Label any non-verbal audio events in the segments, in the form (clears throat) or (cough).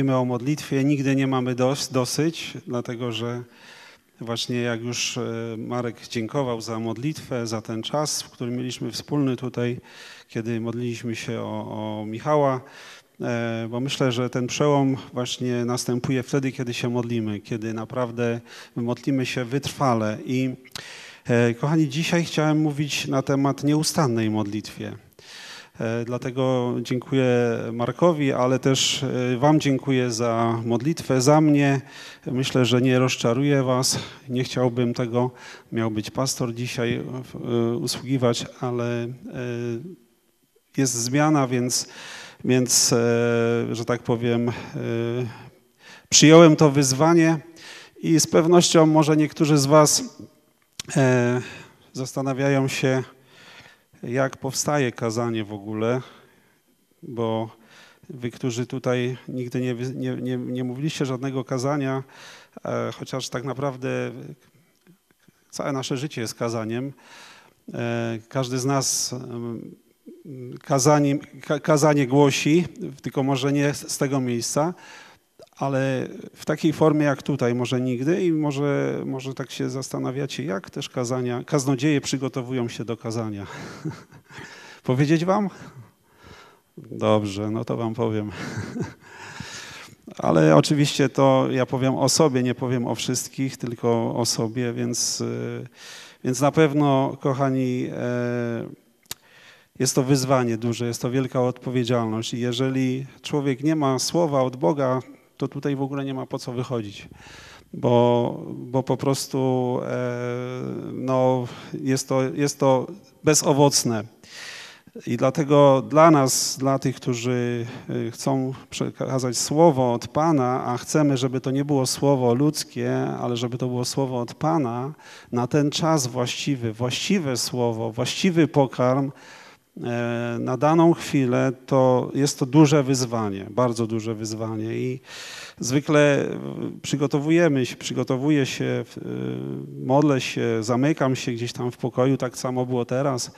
mówimy o modlitwie, nigdy nie mamy dos, dosyć, dlatego że właśnie jak już e, Marek dziękował za modlitwę, za ten czas, w którym mieliśmy wspólny tutaj, kiedy modliliśmy się o, o Michała, e, bo myślę, że ten przełom właśnie następuje wtedy, kiedy się modlimy, kiedy naprawdę modlimy się wytrwale. I e, kochani, dzisiaj chciałem mówić na temat nieustannej modlitwie. E, dlatego dziękuję Markowi, ale też e, Wam dziękuję za modlitwę, za mnie. Myślę, że nie rozczaruję Was. Nie chciałbym tego. Miał być pastor dzisiaj e, usługiwać, ale jest zmiana, więc, więc że tak powiem, przyjąłem to wyzwanie i z pewnością może niektórzy z Was zastanawiają się, jak powstaje kazanie w ogóle, bo wy, którzy tutaj nigdy nie, nie, nie, nie mówiliście żadnego kazania, e, chociaż tak naprawdę całe nasze życie jest kazaniem. E, każdy z nas kazanie, kazanie głosi, tylko może nie z tego miejsca, ale w takiej formie jak tutaj może nigdy i może, może tak się zastanawiacie, jak też kazania, kaznodzieje przygotowują się do kazania. (laughs) Powiedzieć wam? Dobrze, no to wam powiem. Ale oczywiście to ja powiem o sobie, nie powiem o wszystkich, tylko o sobie, więc, więc na pewno, kochani, e, jest to wyzwanie duże, jest to wielka odpowiedzialność. I jeżeli człowiek nie ma słowa od Boga, to tutaj w ogóle nie ma po co wychodzić, bo, bo po prostu e, no, jest, to, jest to bezowocne. I dlatego dla nas, dla tych, którzy e, chcą przekazać słowo od Pana, a chcemy, żeby to nie było słowo ludzkie, ale żeby to było słowo od Pana, na ten czas właściwy, właściwe słowo, właściwy pokarm, na daną chwilę, to jest to duże wyzwanie, bardzo duże wyzwanie i zwykle przygotowujemy się, przygotowuję się, e, modlę się, zamykam się gdzieś tam w pokoju, tak samo było teraz,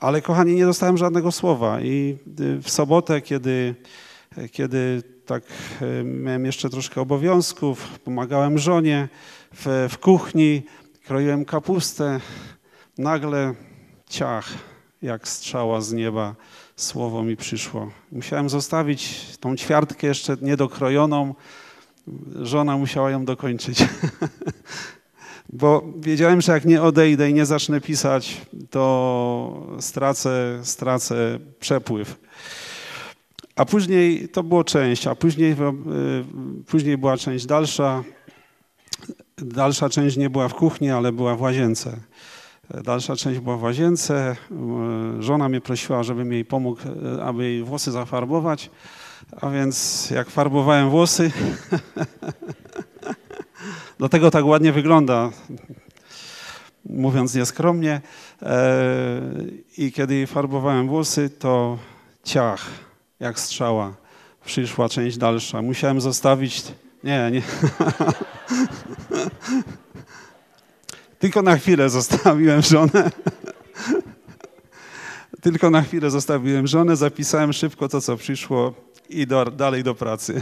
ale kochani, nie dostałem żadnego słowa i e, w sobotę, kiedy, kiedy tak miałem jeszcze troszkę obowiązków, pomagałem żonie w, w kuchni, kroiłem kapustę, nagle ciach, jak strzała z nieba, słowo mi przyszło. Musiałem zostawić tą ćwiartkę jeszcze niedokrojoną. Żona musiała ją dokończyć. (laughs) Bo wiedziałem, że jak nie odejdę i nie zacznę pisać, to stracę, stracę przepływ. A później to było część, a później, e, później była część dalsza. Dalsza część nie była w kuchni, ale była w łazience. Dalsza część była w łazience. Żona mnie prosiła, żebym jej pomógł, aby jej włosy zafarbować. A więc jak farbowałem włosy, (laughs) dlatego tak ładnie wygląda, mówiąc nieskromnie. E, I kiedy farbowałem włosy, to ciach, jak strzała, przyszła część dalsza. Musiałem zostawić. Nie, nie. (laughs) Tylko na chwilę zostawiłem żonę. Tylko na chwilę zostawiłem żonę, zapisałem szybko to, co przyszło i do, dalej do pracy.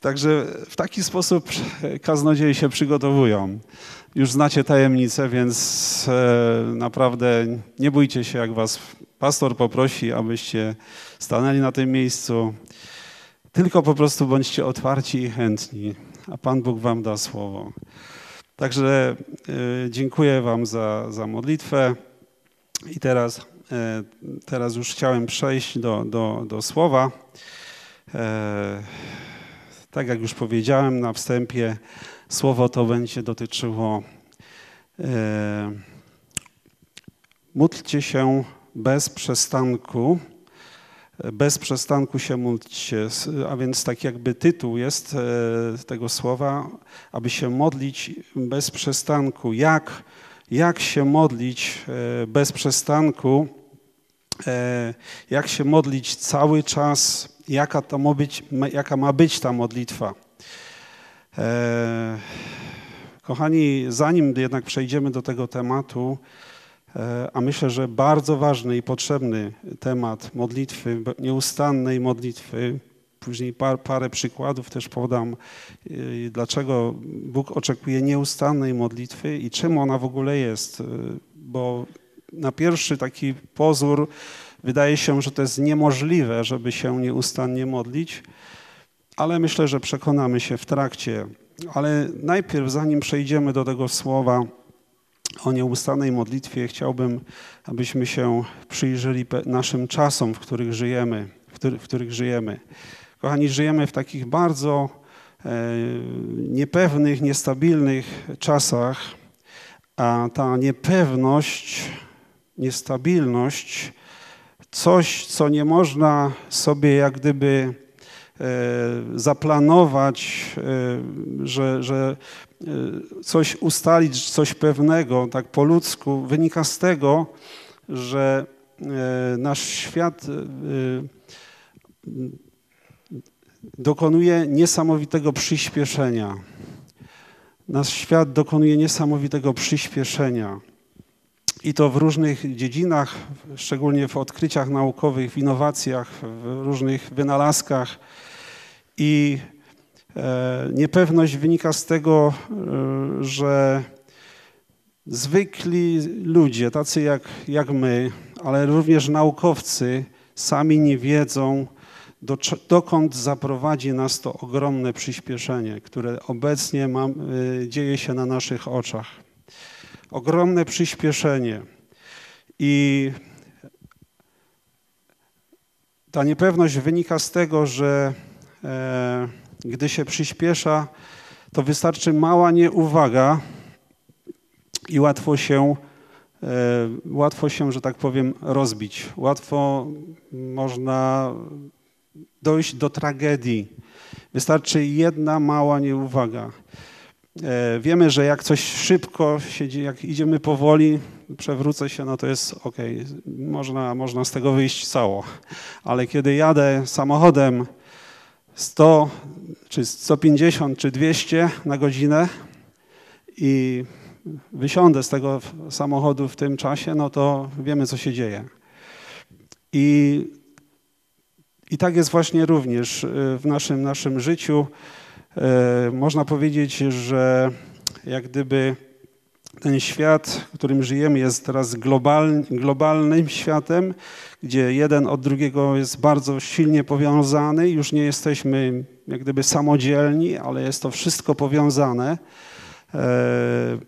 Także w taki sposób kaznodzieje się przygotowują. Już znacie tajemnicę, więc e, naprawdę nie bójcie się, jak was pastor poprosi, abyście stanęli na tym miejscu. Tylko po prostu bądźcie otwarci i chętni, a Pan Bóg wam da słowo. Także e, dziękuję Wam za, za modlitwę. I teraz, e, teraz już chciałem przejść do, do, do słowa. E, tak jak już powiedziałem na wstępie, słowo to będzie dotyczyło módlcie się bez przestanku bez przestanku się módlcie, a więc tak jakby tytuł jest e, tego słowa, aby się modlić bez przestanku. Jak, jak się modlić e, bez przestanku? E, jak się modlić cały czas? Jaka, to ma, być, jaka ma być ta modlitwa? Kochani, zanim jednak przejdziemy do tego tematu, a myślę, że bardzo ważny i potrzebny temat modlitwy, nieustannej modlitwy, później par, parę przykładów też podam, y, dlaczego Bóg oczekuje nieustannej modlitwy i czym ona w ogóle jest. Y, bo na pierwszy taki pozór wydaje się, że to jest niemożliwe, żeby się nieustannie modlić, ale myślę, że przekonamy się w trakcie. Ale najpierw, zanim przejdziemy do tego słowa, o nieustannej modlitwie chciałbym, abyśmy się przyjrzeli naszym czasom, w których żyjemy. W, których żyjemy. Kochani, żyjemy w takich bardzo e, niepewnych, niestabilnych czasach, a ta niepewność, niestabilność, coś, co nie można sobie jak gdyby zaplanować, e, że, że Y, coś ustalić, coś pewnego, tak po ludzku, wynika z tego, że nasz świat dokonuje niesamowitego przyspieszenia. Nasz świat dokonuje niesamowitego przyspieszenia. I to w różnych dziedzinach, szczególnie w odkryciach naukowych, w innowacjach, w różnych wynalazkach. I E, niepewność wynika z tego, e, że zwykli ludzie, tacy jak, jak my, ale również naukowcy, sami nie wiedzą, do, dokąd zaprowadzi nas to ogromne przyspieszenie, które obecnie e, dzieje się na naszych oczach. Ogromne przyspieszenie. I ta niepewność wynika z tego, że gdy się przyspiesza, to wystarczy mała nieuwaga i łatwo się, e, łatwo się, że tak powiem, rozbić. Łatwo można dojść do tragedii. Wystarczy jedna mała nieuwaga. E, wiemy, że jak coś szybko się jak idziemy powoli, przewrócę się, no to jest ok, można, można z tego wyjść cało. Ale kiedy jadę samochodem 100, czy 150, czy 200 na godzinę i wysiądę z tego samochodu w tym czasie, no to wiemy, co się dzieje. I, i tak jest właśnie również y, w naszym, naszym życiu. Y, można powiedzieć, że jak gdyby ten świat, w którym żyjemy, jest teraz globalny, globalnym światem, gdzie jeden od drugiego jest bardzo silnie powiązany. Już nie jesteśmy jak gdyby samodzielni, ale jest to wszystko powiązane, e,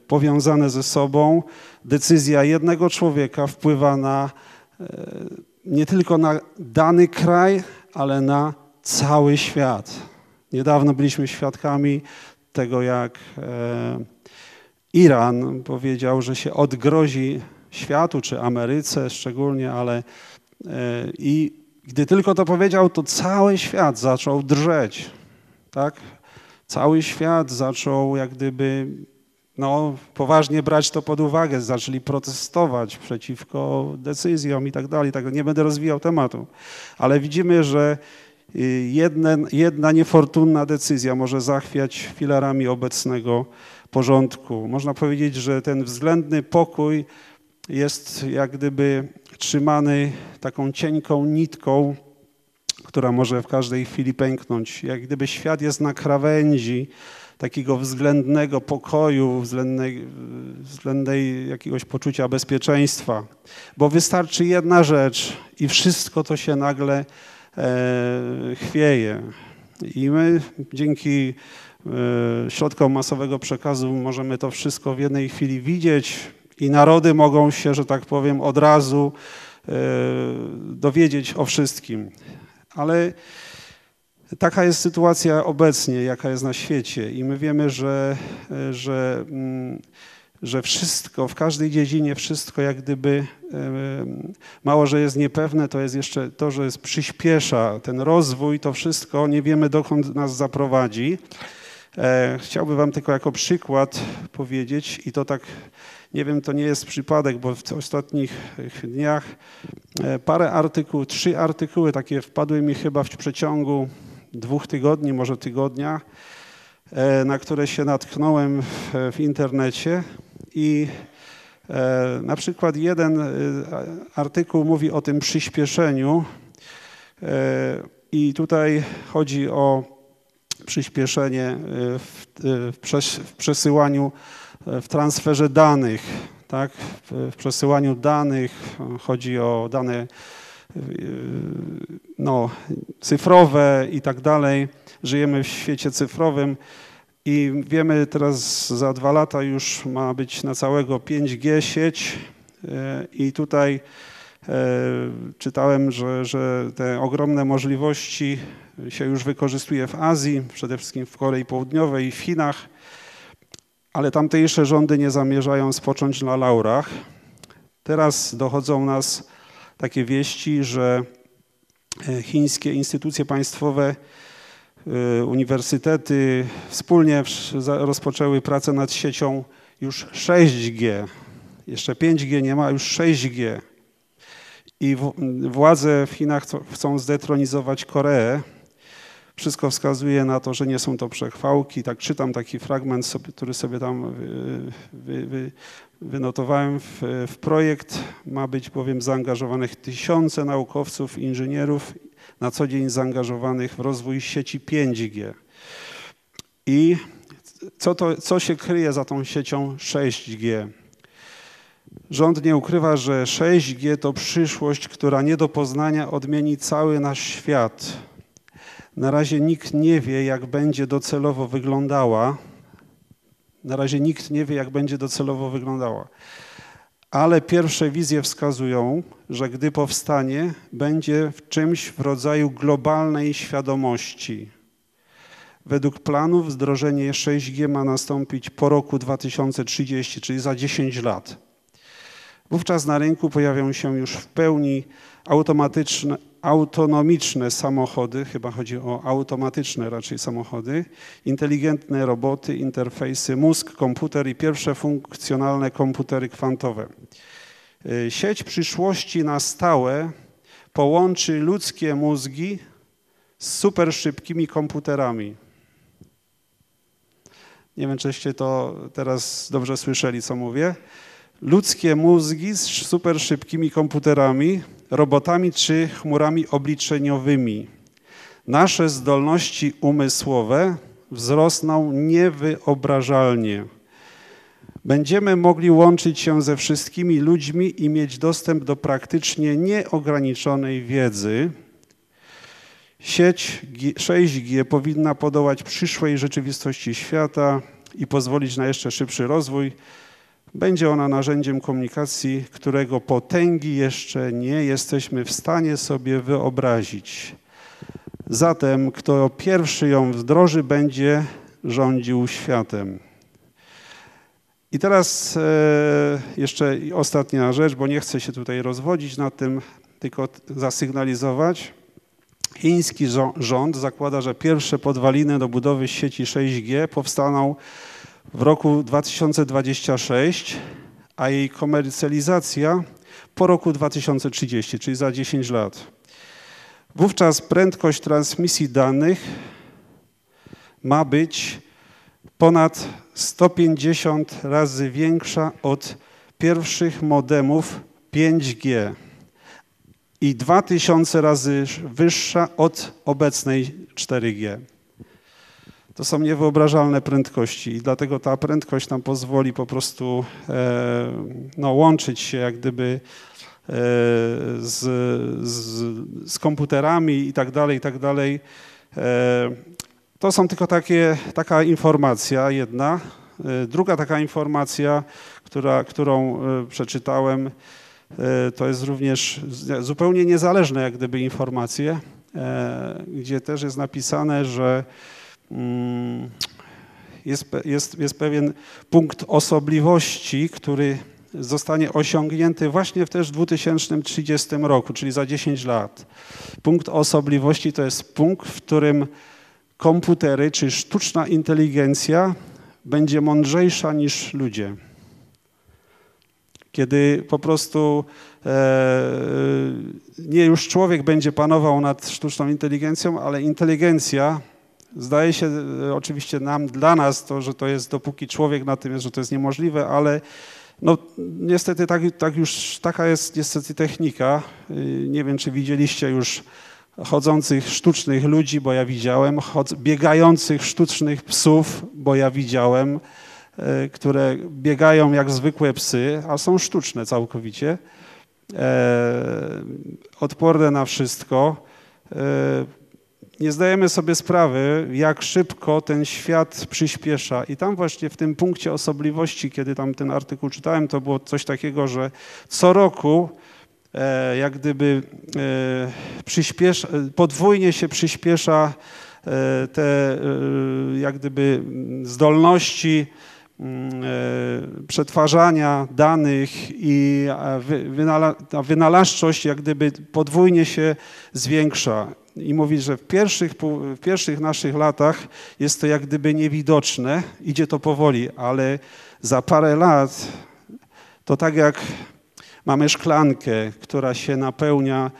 powiązane ze sobą. Decyzja jednego człowieka wpływa na e, nie tylko na dany kraj, ale na cały świat. Niedawno byliśmy świadkami tego, jak e, Iran powiedział, że się odgrozi światu, czy Ameryce szczególnie, ale i gdy tylko to powiedział, to cały świat zaczął drżeć, tak? Cały świat zaczął jak gdyby no, poważnie brać to pod uwagę, zaczęli protestować przeciwko decyzjom i tak dalej. Tak, nie będę rozwijał tematu, ale widzimy, że y, jedna, jedna niefortunna decyzja może zachwiać filarami obecnego porządku. Można powiedzieć, że ten względny pokój jest jak gdyby trzymany taką cienką nitką, która może w każdej chwili pęknąć. Jak gdyby świat jest na krawędzi takiego względnego pokoju, względnej, względnej jakiegoś poczucia bezpieczeństwa. Bo wystarczy jedna rzecz i wszystko to się nagle e, chwieje. I my dzięki E, środkom masowego przekazu możemy to wszystko w jednej chwili widzieć i narody mogą się, że tak powiem, od razu e, dowiedzieć o wszystkim. Ale taka jest sytuacja obecnie, jaka jest na świecie i my wiemy, że, e, że, mm, że wszystko, w każdej dziedzinie wszystko jak gdyby mało, że jest niepewne, to jest jeszcze to, że jest przyspiesza ten rozwój, to wszystko nie wiemy dokąd nas zaprowadzi. E, chciałbym Wam tylko jako przykład powiedzieć, i to tak, nie wiem, to nie jest przypadek, bo w ostatnich dniach e, parę artykułów, trzy artykuły takie wpadły mi chyba w przeciągu dwóch tygodni, może tygodnia, e, na które się natknąłem w, w internecie i na przykład jeden artykuł mówi o tym przyspieszeniu I tutaj chodzi o przyspieszenie w, w przesyłaniu, w transferze danych, tak? w przesyłaniu danych, chodzi o dane no, cyfrowe i tak dalej. Żyjemy w świecie cyfrowym i wiemy teraz za dwa lata już ma być na całego 5G sieć e, i tutaj e, czytałem, że, że te ogromne możliwości się już wykorzystuje w Azji, przede wszystkim w Korei Południowej i w Chinach, ale tamtejsze rządy nie zamierzają spocząć na laurach. Teraz dochodzą nas takie wieści, że e, chińskie instytucje państwowe, e, uniwersytety wspólnie rozpoczęły pracę nad siecią już 6G. Jeszcze 5G nie ma, już 6G. I władze w Chinach chcą zdetronizować Koreę. Wszystko wskazuje na to, że nie są to przechwałki. Tak czytam taki fragment, który sobie tam wy, wy, wynotowałem w, w projekt. Ma być bowiem zaangażowanych tysiące naukowców, inżynierów na co dzień zaangażowanych w rozwój sieci 5G. I co, to, co się kryje za tą siecią 6G? Rząd nie ukrywa, że 6G to przyszłość, która nie do poznania odmieni cały nasz świat. Na razie nikt nie wie, jak będzie docelowo wyglądała, na razie nikt nie wie, jak będzie docelowo wyglądała. Ale pierwsze wizje wskazują, że gdy powstanie, będzie w czymś w rodzaju globalnej świadomości. Według planów wdrożenie 6G ma nastąpić po roku 2030, czyli za 10 lat. Wówczas na rynku pojawią się już w pełni automatyczne, autonomiczne samochody, chyba chodzi o automatyczne raczej samochody, inteligentne roboty, interfejsy, mózg, komputer i pierwsze funkcjonalne komputery kwantowe. Y, sieć przyszłości na stałe połączy ludzkie mózgi z super szybkimi komputerami. Nie wiem, czyście to teraz dobrze słyszeli, co mówię. Ludzkie mózgi z super szybkimi komputerami robotami czy chmurami obliczeniowymi. Nasze zdolności umysłowe wzrosną niewyobrażalnie. Będziemy mogli łączyć się ze wszystkimi ludźmi i mieć dostęp do praktycznie nieograniczonej wiedzy. Sieć 6G powinna podołać przyszłej rzeczywistości świata i pozwolić na jeszcze szybszy rozwój będzie ona narzędziem komunikacji, którego potęgi jeszcze nie jesteśmy w stanie sobie wyobrazić. Zatem, kto pierwszy ją wdroży, będzie rządził światem. I teraz e, jeszcze ostatnia rzecz, bo nie chcę się tutaj rozwodzić nad tym, tylko zasygnalizować. Chiński rząd zakłada, że pierwsze podwaliny do budowy sieci 6G powstaną w roku 2026, a jej komercjalizacja po roku 2030, czyli za 10 lat. Wówczas prędkość transmisji danych ma być ponad 150 razy większa od pierwszych modemów 5G i 2000 razy wyższa od obecnej 4G. To są niewyobrażalne prędkości i dlatego ta prędkość nam pozwoli po prostu e, no, łączyć się jak gdyby e, z, z, z komputerami i tak dalej, i tak dalej. E, to są tylko takie, taka informacja jedna. Druga taka informacja, która, którą przeczytałem, to jest również zupełnie niezależne jak gdyby informacje, gdzie też jest napisane, że jest, jest, jest pewien punkt osobliwości, który zostanie osiągnięty właśnie też w 2030 roku, czyli za 10 lat. Punkt osobliwości to jest punkt, w którym komputery czy sztuczna inteligencja będzie mądrzejsza niż ludzie. Kiedy po prostu e, nie już człowiek będzie panował nad sztuczną inteligencją, ale inteligencja Zdaje się e, oczywiście nam, dla nas to, że to jest dopóki człowiek na tym jest, że to jest niemożliwe, ale no niestety tak, tak już, taka jest niestety technika. E, nie wiem, czy widzieliście już chodzących sztucznych ludzi, bo ja widziałem, biegających sztucznych psów, bo ja widziałem, e, które biegają jak zwykłe psy, a są sztuczne całkowicie, e, odporne na wszystko. Nie zdajemy sobie sprawy, jak szybko ten świat przyspiesza. I tam właśnie w tym punkcie osobliwości, kiedy tam ten artykuł czytałem, to było coś takiego, że co roku E, jak gdyby e, podwójnie się przyspiesza e, te jak gdyby zdolności przetwarzania danych i wynalazczość jak gdyby podwójnie się zwiększa. I mówi, że w pierwszych, w pierwszych naszych latach jest to jak gdyby niewidoczne, idzie to powoli, ale za parę lat to tak jak Mamy szklankę, która się napełnia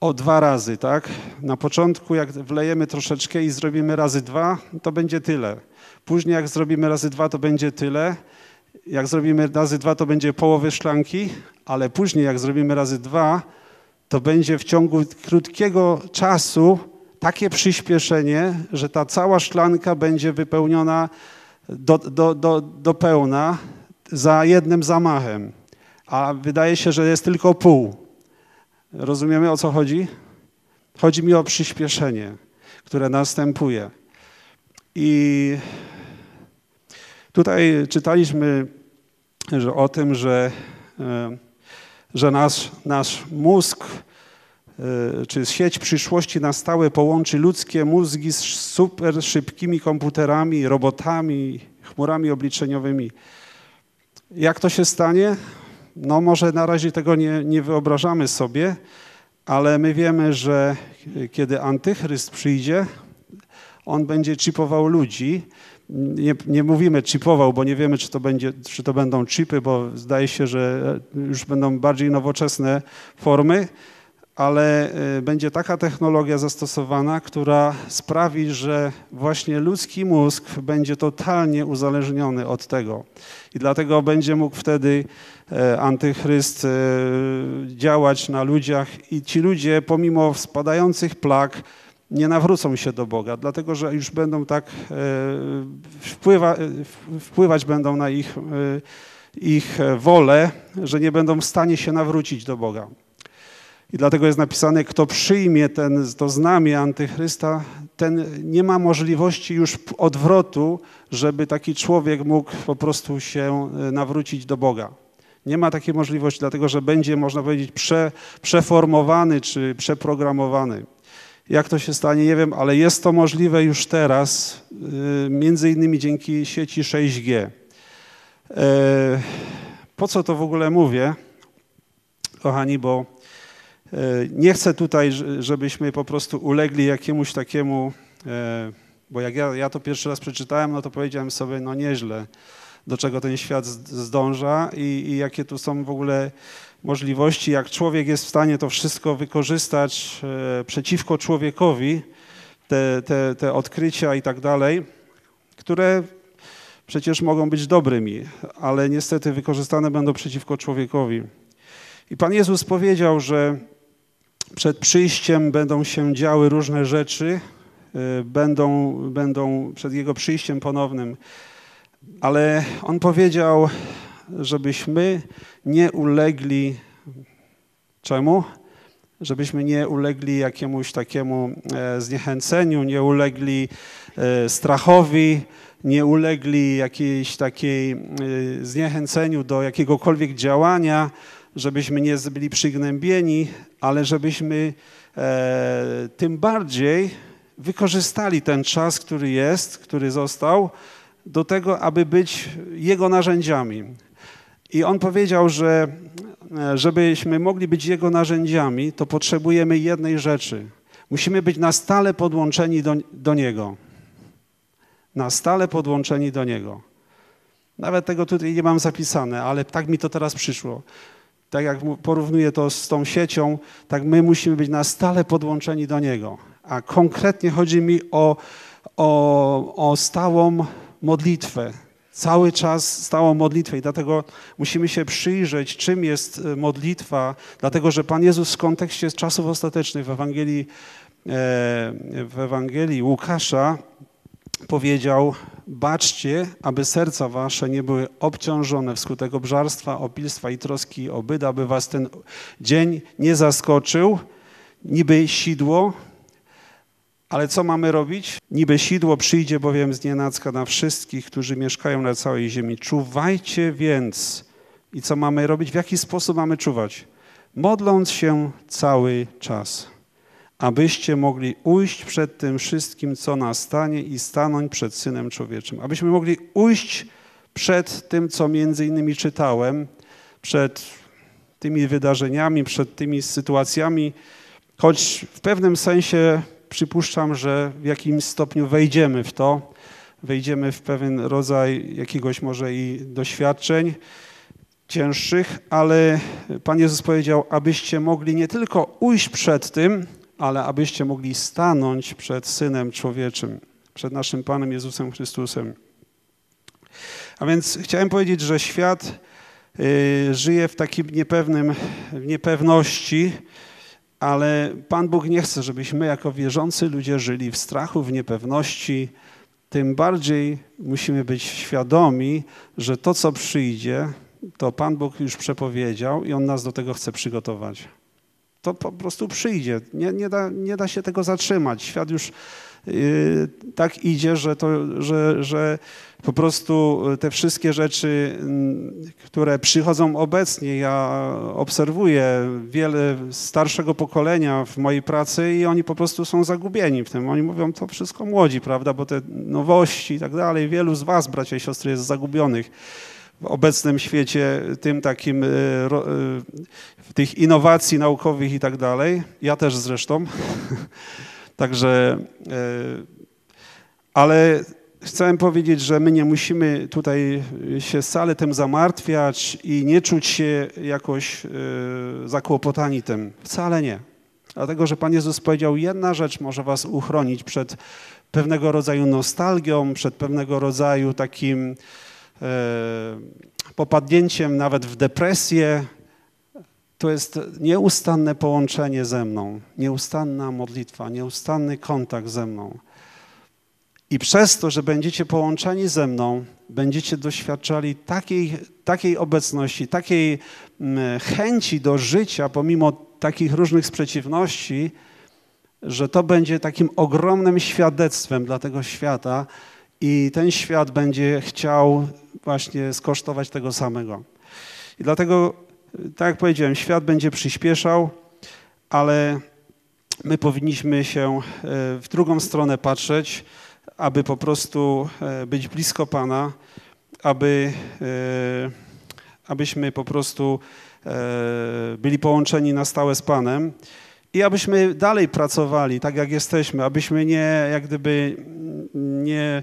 o dwa razy, tak? Na początku, jak wlejemy troszeczkę i zrobimy razy dwa, to będzie tyle. Później, jak zrobimy razy dwa, to będzie tyle. Jak zrobimy razy dwa, to będzie połowy szklanki, ale później, jak zrobimy razy dwa, to będzie w ciągu krótkiego czasu takie przyspieszenie, że ta cała szklanka będzie wypełniona do, do, do, do pełna za jednym zamachem a wydaje się, że jest tylko pół. Rozumiemy o co chodzi? Chodzi mi o przyspieszenie, które następuje. I tutaj czytaliśmy że o tym, że, e, że nasz, nasz mózg e, czy sieć przyszłości na stałe połączy ludzkie mózgi z super szybkimi komputerami, robotami, chmurami obliczeniowymi. Jak to się stanie? No może na razie tego nie, nie wyobrażamy sobie, ale my wiemy, że kiedy antychryst przyjdzie, on będzie chipował ludzi. Nie, nie, mówimy chipował, bo nie wiemy, czy to, będzie, czy to będą chipy, bo zdaje się, że już będą bardziej nowoczesne formy, ale y, będzie taka technologia zastosowana, która sprawi, że właśnie ludzki mózg będzie totalnie uzależniony od tego. I dlatego będzie mógł wtedy e, antychryst e, działać na ludziach i ci ludzie pomimo spadających plag nie nawrócą się do Boga, dlatego że już będą tak e, wpływa, wpływać będą na ich, ich wolę, że nie będą w stanie się nawrócić do Boga. I dlatego jest napisane, kto przyjmie ten, to znamie antychrysta, ten nie ma możliwości już odwrotu, żeby taki człowiek mógł po prostu się e, nawrócić do Boga. Nie ma takiej możliwości, dlatego że będzie, można powiedzieć, prze, przeformowany czy przeprogramowany. Jak to się stanie, nie wiem, ale jest to możliwe już teraz, e, między innymi dzięki sieci 6G. E, po co to w ogóle mówię, kochani, bo E, nie chcę tutaj, żebyśmy po prostu ulegli jakiemuś takiemu, e, bo jak ja, ja to pierwszy raz przeczytałem, no to powiedziałem sobie, no nieźle, do czego ten świat zdąża i, i jakie tu są w ogóle możliwości, jak człowiek jest w stanie to wszystko wykorzystać e, przeciwko człowiekowi, te, te, te odkrycia i tak dalej, które przecież mogą być dobrymi, ale niestety wykorzystane będą przeciwko człowiekowi. I Pan Jezus powiedział, że przed przyjściem będą się działy różne rzeczy, y, będą, będą przed Jego przyjściem ponownym. Ale On powiedział, żebyśmy nie ulegli czemu? Żebyśmy nie ulegli jakiemuś takiemu e, zniechęceniu, nie ulegli e, strachowi, nie ulegli jakiejś takiej e, zniechęceniu do jakiegokolwiek działania, żebyśmy nie byli przygnębieni, ale żebyśmy tym bardziej wykorzystali ten czas, który jest, który został, do tego, aby być Jego narzędziami. I on powiedział, że e, żebyśmy mogli być Jego narzędziami, to potrzebujemy jednej rzeczy. Musimy być na stale podłączeni do, do Niego. Na stale podłączeni do Niego. Nawet tego tutaj nie mam zapisane, ale tak mi to teraz przyszło tak jak porównuję to z tą siecią, tak my musimy być na stale podłączeni do Niego. A konkretnie chodzi mi o, o, o stałą modlitwę. Cały czas stałą modlitwę i dlatego musimy się przyjrzeć, czym jest e, modlitwa, dlatego że Pan Jezus w kontekście czasów ostatecznych w Ewangelii, e, w Ewangelii Łukasza powiedział, baczcie, aby serca wasze nie były obciążone wskutek obżarstwa, opilstwa i troski o aby was ten dzień nie zaskoczył, niby sidło, ale co mamy robić? Niby sidło przyjdzie bowiem z nienacka na wszystkich, którzy mieszkają na całej ziemi. Czuwajcie więc. I co mamy robić? W jaki sposób mamy czuwać? Modląc się cały czas, abyście mogli ujść przed tym wszystkim, co nastanie i stanąć przed Synem Człowieczym. Abyśmy mogli ujść przed tym, co między innymi czytałem, przed tymi wydarzeniami, przed tymi sytuacjami, choć w pewnym sensie przypuszczam, że w jakimś stopniu wejdziemy w to, wejdziemy w pewien rodzaj jakiegoś może i doświadczeń cięższych, ale Pan Jezus powiedział, abyście mogli nie tylko ujść przed tym, ale abyście mogli stanąć przed Synem Człowieczym, przed naszym Panem Jezusem Chrystusem. A więc chciałem powiedzieć, że świat y, żyje w takim niepewnym, w niepewności, ale Pan Bóg nie chce, żebyśmy jako wierzący ludzie żyli w strachu, w niepewności. Tym bardziej musimy być świadomi, że to, co przyjdzie, to Pan Bóg już przepowiedział i On nas do tego chce przygotować. To po prostu przyjdzie. Nie, nie, da, nie da się tego zatrzymać. Świat już tak idzie, że, to, że, że po prostu te wszystkie rzeczy, mm, które przychodzą obecnie, ja obserwuję wiele starszego pokolenia w mojej pracy i oni po prostu są zagubieni w tym. Oni mówią, to wszystko młodzi, prawda, bo te nowości i tak dalej, wielu z was, bracia i siostry, jest zagubionych w obecnym świecie, tym takim, e, e, tych innowacji naukowych i tak dalej. Ja też zresztą. (laughs) Także, e, ale Chcę powiedzieć, że my nie musimy tutaj się wcale tym zamartwiać i nie czuć się jakoś yy, zakłopotani tym. Wcale nie. Dlatego, że Pan Jezus powiedział, jedna rzecz może was uchronić przed pewnego rodzaju nostalgią, przed pewnego rodzaju takim yy, popadnięciem nawet w depresję. To jest nieustanne połączenie ze mną, nieustanna modlitwa, nieustanny kontakt ze mną. I przez to, że będziecie połączeni ze mną, będziecie doświadczali takiej, takiej obecności, takiej mm, chęci do życia, pomimo takich różnych sprzeciwności, że to będzie takim ogromnym świadectwem dla tego świata i ten świat będzie chciał właśnie skosztować tego samego. I dlatego, tak jak powiedziałem, świat będzie przyspieszał, ale my powinniśmy się e, w drugą stronę patrzeć, aby po prostu e, być blisko Pana, aby, e, abyśmy po prostu byli połączeni na stałe z Panem i abyśmy dalej pracowali tak, jak jesteśmy, abyśmy nie, jak gdyby nie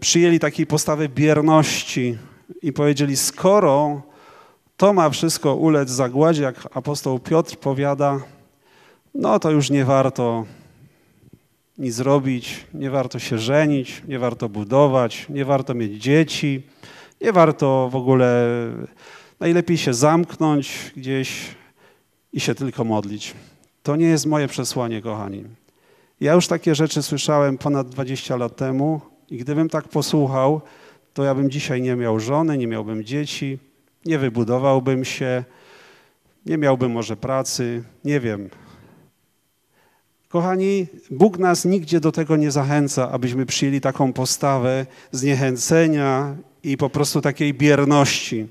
przyjęli takiej postawy bierności i powiedzieli, skoro to ma wszystko ulec zagładzie, jak apostoł Piotr powiada, no to już nie warto nic zrobić, nie warto się żenić, nie warto budować, nie warto mieć dzieci, nie warto w ogóle, najlepiej się zamknąć gdzieś i się tylko modlić. To nie jest moje przesłanie, kochani. Ja już takie rzeczy słyszałem ponad 20 lat temu i gdybym tak posłuchał, to ja bym dzisiaj nie miał żony, nie miałbym dzieci, nie wybudowałbym się, nie miałbym może pracy, nie wiem, Kochani, Bóg nas nigdzie do tego nie zachęca, abyśmy przyjęli taką postawę zniechęcenia i po prostu takiej bierności.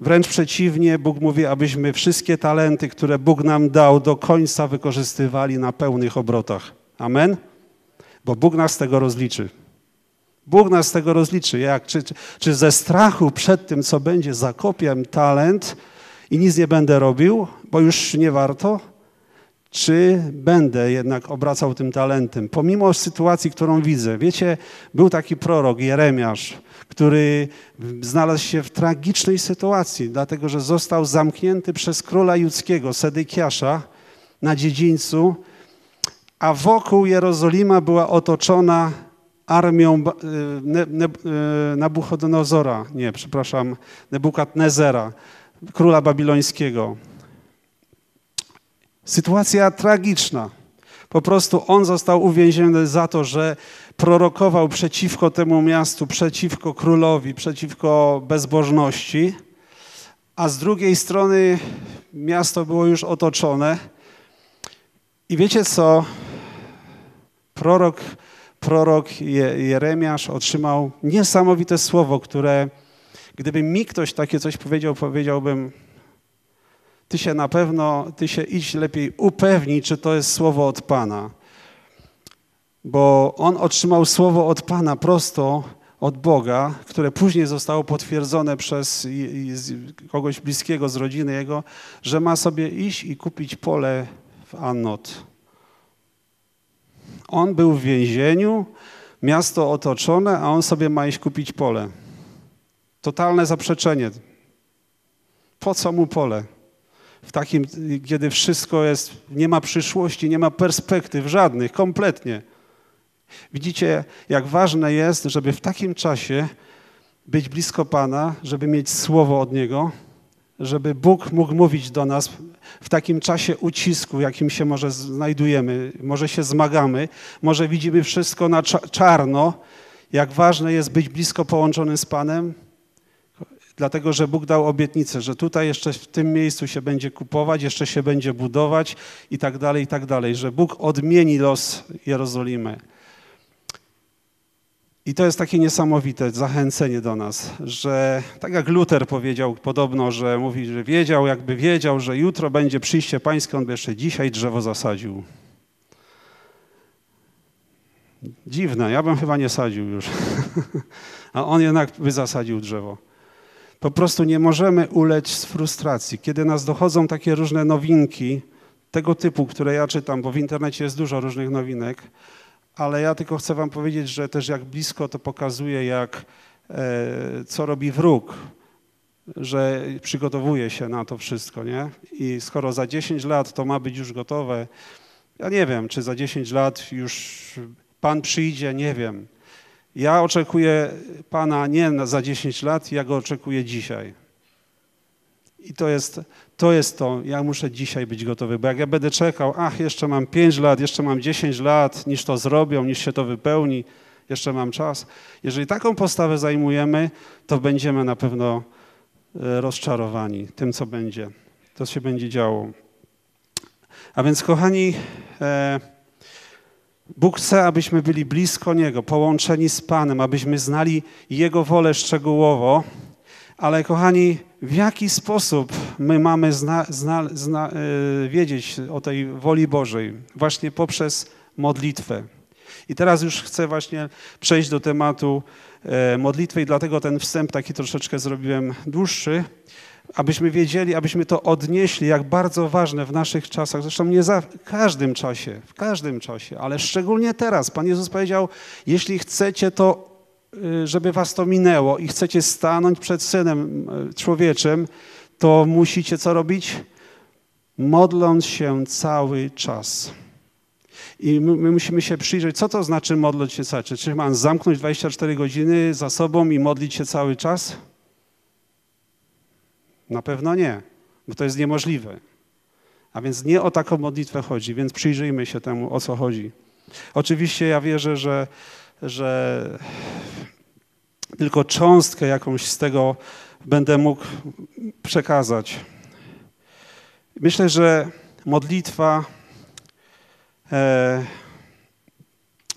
Wręcz przeciwnie, Bóg mówi, abyśmy wszystkie talenty, które Bóg nam dał, do końca wykorzystywali na pełnych obrotach. Amen? Bo Bóg nas tego rozliczy. Bóg nas z tego rozliczy. Jak? Czy, czy ze strachu przed tym, co będzie, zakopię talent i nic nie będę robił, bo już nie warto? czy będę jednak obracał tym talentem, pomimo sytuacji, którą widzę. Wiecie, był taki prorok, Jeremiasz, który znalazł się w tragicznej sytuacji, dlatego że został zamknięty przez króla judzkiego, Sedekiasza, na dziedzińcu, a wokół Jerozolima była otoczona armią Nabuchodonozora, nie, przepraszam, Nebukadnezera, króla babilońskiego. Sytuacja tragiczna. Po prostu on został uwięziony za to, że prorokował przeciwko temu miastu, przeciwko królowi, przeciwko bezbożności, a z drugiej strony miasto było już otoczone. I wiecie co? Prorok, prorok Jeremiasz otrzymał niesamowite słowo, które gdyby mi ktoś takie coś powiedział, powiedziałbym, ty się na pewno, ty się idź lepiej upewnij, czy to jest słowo od Pana. Bo on otrzymał słowo od Pana prosto od Boga, które później zostało potwierdzone przez kogoś bliskiego z rodziny jego, że ma sobie iść i kupić pole w Annot. On był w więzieniu, miasto otoczone, a on sobie ma iść kupić pole. Totalne zaprzeczenie. Po co mu pole? w takim, kiedy wszystko jest, nie ma przyszłości, nie ma perspektyw żadnych, kompletnie. Widzicie, jak ważne jest, żeby w takim czasie być blisko Pana, żeby mieć słowo od Niego, żeby Bóg mógł mówić do nas w takim czasie ucisku, jakim się może znajdujemy, może się zmagamy, może widzimy wszystko na czarno, jak ważne jest być blisko połączony z Panem, dlatego że Bóg dał obietnicę, że tutaj jeszcze w tym miejscu się będzie kupować, jeszcze się będzie budować i tak dalej, i tak dalej, że Bóg odmieni los Jerozolimy. I to jest takie niesamowite zachęcenie do nas, że tak jak Luter powiedział podobno, że mówi, że wiedział, jakby wiedział, że jutro będzie przyjście pańskie, on by jeszcze dzisiaj drzewo zasadził. Dziwne, ja bym chyba nie sadził już, (laughs) a on jednak by zasadził drzewo. Po prostu nie możemy ulec z frustracji. Kiedy nas dochodzą takie różne nowinki tego typu, które ja czytam, bo w internecie jest dużo różnych nowinek, ale ja tylko chcę wam powiedzieć, że też jak blisko to pokazuje, jak, e, co robi wróg, że przygotowuje się na to wszystko, nie? I skoro za 10 lat to ma być już gotowe, ja nie wiem, czy za 10 lat już Pan przyjdzie, nie wiem. Ja oczekuję Pana nie za 10 lat, ja go oczekuję dzisiaj. I to jest, to jest to, ja muszę dzisiaj być gotowy, bo jak ja będę czekał, ach, jeszcze mam 5 lat, jeszcze mam 10 lat, niż to zrobią, niż się to wypełni, jeszcze mam czas. Jeżeli taką postawę zajmujemy, to będziemy na pewno e, rozczarowani tym, co będzie. To się będzie działo. A więc, kochani, e, Bóg chce, abyśmy byli blisko Niego, połączeni z Panem, abyśmy znali Jego wolę szczegółowo. Ale kochani, w jaki sposób my mamy zna, zna, zna, yy, wiedzieć o tej woli Bożej? Właśnie poprzez modlitwę. I teraz już chcę właśnie przejść do tematu yy, modlitwy i dlatego ten wstęp taki troszeczkę zrobiłem dłuższy abyśmy wiedzieli, abyśmy to odnieśli, jak bardzo ważne w naszych czasach, zresztą nie za w każdym czasie, w każdym czasie, ale szczególnie teraz. Pan Jezus powiedział, jeśli chcecie to, żeby was to minęło i chcecie stanąć przed Synem y, Człowieczym, to musicie co robić? Modląc się cały czas. I my, musimy się przyjrzeć, co to znaczy modlić się cały czas. Czy mam zamknąć 24 godziny za sobą i modlić się cały czas? Na pewno nie, bo to jest niemożliwe. A więc nie o taką modlitwę chodzi, więc przyjrzyjmy się temu, o co chodzi. Oczywiście ja wierzę, że, że tylko cząstkę jakąś z tego będę mógł przekazać. Myślę, że modlitwa, e,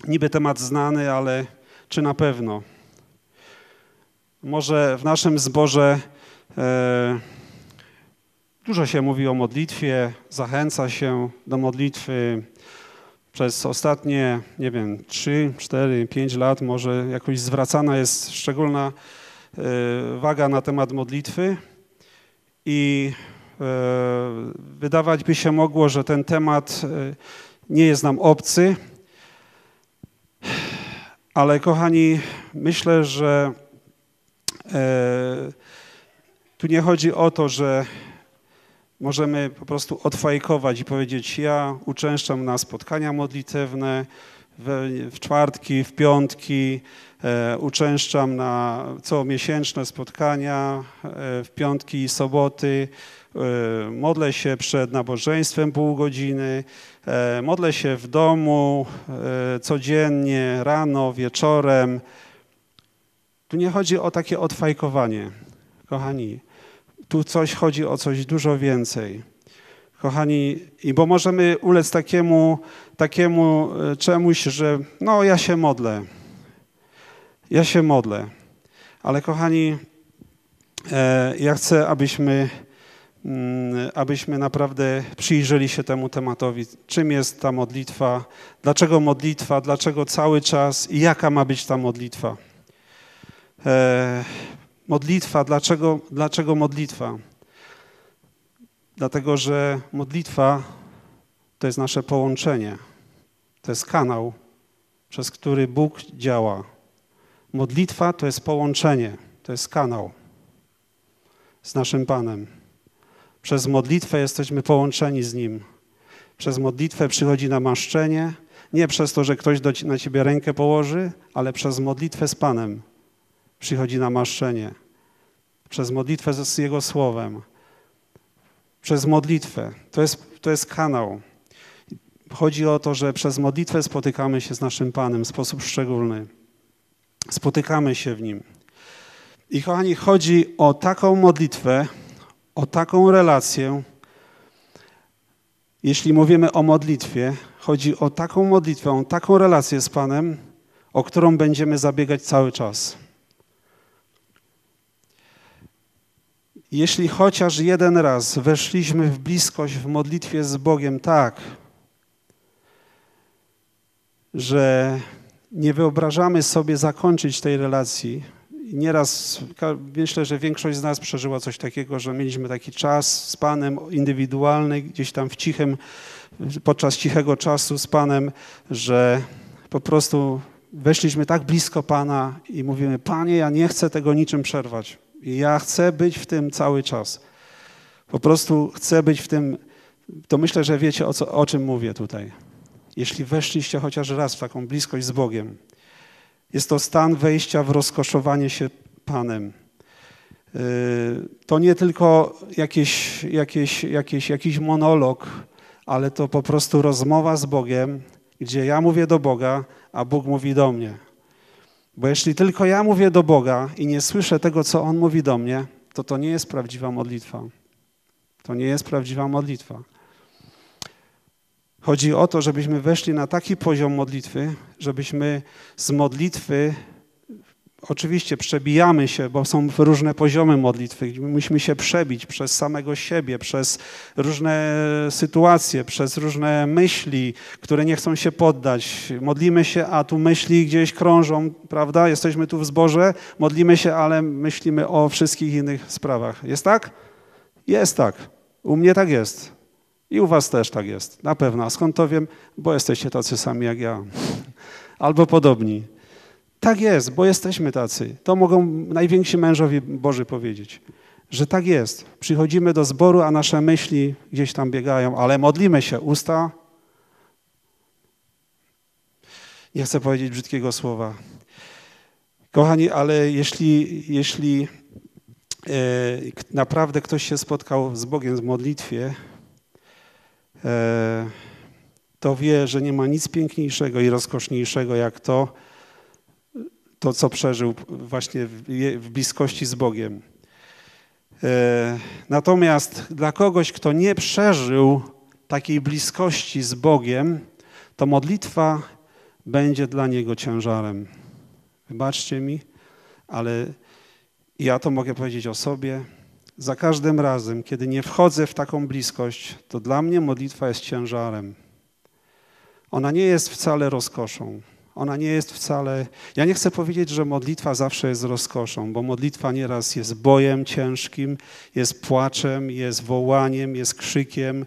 niby temat znany, ale czy na pewno? Może w naszym zborze E, dużo się mówi o modlitwie, zachęca się do modlitwy. Przez ostatnie, nie wiem, 3, 4, 5 lat może jakoś zwracana jest szczególna e, waga na temat modlitwy i e, wydawać by się mogło, że ten temat nie jest nam obcy, ale kochani, myślę, że tu nie chodzi o to, że możemy po prostu odfajkować i powiedzieć, ja uczęszczam na spotkania modlitewne, w, w czwartki, w piątki, e, uczęszczam na comiesięczne spotkania e, w piątki i soboty. E, modlę się przed nabożeństwem pół godziny, e, modlę się w domu e, codziennie, rano, wieczorem. Tu nie chodzi o takie odfajkowanie, kochani. Tu coś chodzi o coś dużo więcej. Kochani, i bo możemy ulec takiemu, takiemu czemuś, że no ja się modlę. Ja się modlę. Ale kochani, ja chcę, abyśmy Mm, abyśmy naprawdę przyjrzeli się temu tematowi. Czym jest ta modlitwa? Dlaczego modlitwa? Dlaczego cały czas? I jaka ma być ta modlitwa? Modlitwa, dlaczego, dlaczego modlitwa? Dlatego, że modlitwa to jest nasze połączenie. To jest kanał, przez który Bóg działa. Modlitwa to jest połączenie, to jest kanał z naszym Panem. Przez modlitwę jesteśmy połączeni z Nim. Przez modlitwę przychodzi namaszczenie, nie przez to, że ktoś na ciebie rękę położy, ale przez modlitwę z Panem przychodzi namaszczenie. Przez modlitwę z Jego Słowem. Przez modlitwę. To jest, to jest kanał. Chodzi o to, że przez modlitwę spotykamy się z naszym Panem w sposób szczególny. Spotykamy się w Nim. I kochani, chodzi o taką modlitwę, o taką relację, jeśli mówimy o modlitwie, chodzi o taką modlitwę, o taką relację z Panem, o którą będziemy zabiegać cały czas. Jeśli chociaż jeden raz weszliśmy w bliskość w modlitwie z Bogiem tak, że nie wyobrażamy sobie zakończyć tej relacji, nieraz, myślę, że większość z nas przeżyła coś takiego, że mieliśmy taki czas z Panem indywidualny, gdzieś tam w cichym, podczas cichego czasu z Panem, że po prostu weszliśmy tak blisko Pana i mówimy, Panie, ja nie chcę tego niczym przerwać. Ja chcę być w tym cały czas. Po prostu chcę być w tym, to myślę, że wiecie o, co, o czym mówię tutaj. Jeśli weszliście chociaż raz w taką bliskość z Bogiem, jest to stan wejścia w rozkoszowanie się Panem. Y, to nie tylko jakieś, jakieś, jakieś, jakiś monolog, ale to po prostu rozmowa z Bogiem, gdzie ja mówię do Boga, a Bóg mówi do mnie. Bo jeśli tylko ja mówię do Boga i nie słyszę tego, co On mówi do mnie, to to nie jest prawdziwa modlitwa. To nie jest prawdziwa modlitwa. Chodzi o to, żebyśmy weszli na taki poziom modlitwy, żebyśmy z modlitwy, oczywiście przebijamy się, bo są różne poziomy modlitwy, musimy się przebić przez samego siebie, przez różne sytuacje, przez różne myśli, które nie chcą się poddać. Modlimy się, a tu myśli gdzieś krążą, prawda? Jesteśmy tu w zborze, modlimy się, ale myślimy o wszystkich innych sprawach. Jest tak? Jest tak. U mnie tak jest. I u was też tak jest, na pewno. A skąd to wiem? Bo jesteście tacy sami jak ja. (laughs) Albo podobni. Tak jest, bo jesteśmy tacy. To mogą najwięksi mężowie Boży powiedzieć, że tak jest. Przychodzimy do zboru, a nasze myśli gdzieś tam biegają, ale modlimy się. Usta. Nie chcę powiedzieć brzydkiego słowa. Kochani, ale jeśli, jeśli e, naprawdę ktoś się spotkał z Bogiem w modlitwie, E, to wie, że nie ma nic piękniejszego i rozkoszniejszego jak to, to co przeżył właśnie w bliskości z Bogiem. E, natomiast dla kogoś, kto nie przeżył takiej bliskości z Bogiem, to modlitwa będzie dla niego ciężarem. Wybaczcie mi, ale ja to mogę powiedzieć o sobie za każdym razem, kiedy nie wchodzę w taką bliskość, to dla mnie modlitwa jest ciężarem. Ona nie jest wcale rozkoszą. Ona nie jest wcale. Ja nie chcę powiedzieć, że modlitwa zawsze jest rozkoszą, bo modlitwa nieraz jest bojem ciężkim, jest płaczem, jest wołaniem, jest krzykiem,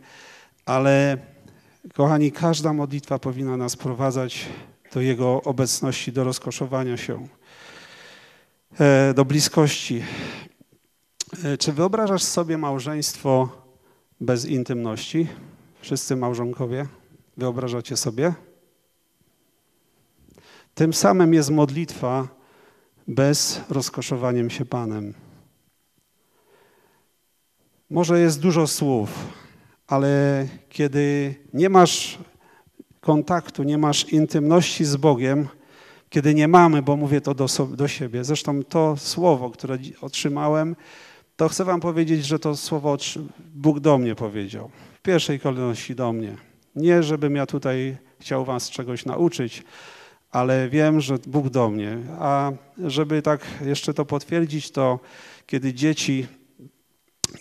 ale kochani, każda modlitwa powinna nas prowadzać do Jego obecności, do rozkoszowania się, e, do bliskości. E, czy wyobrażasz sobie małżeństwo bez intymności? Wszyscy małżonkowie wyobrażacie sobie? Tym samym jest modlitwa bez rozkoszowaniem się Panem. Może jest dużo słów, ale kiedy nie masz kontaktu, nie masz intymności z Bogiem, kiedy nie mamy, bo mówię to do, do siebie. Zresztą to słowo, które otrzymałem, to chcę Wam powiedzieć, że to słowo Bóg do mnie powiedział. W pierwszej kolejności do mnie. Nie, żebym ja tutaj chciał Was czegoś nauczyć, ale wiem, że Bóg do mnie. A żeby tak jeszcze to potwierdzić, to kiedy dzieci,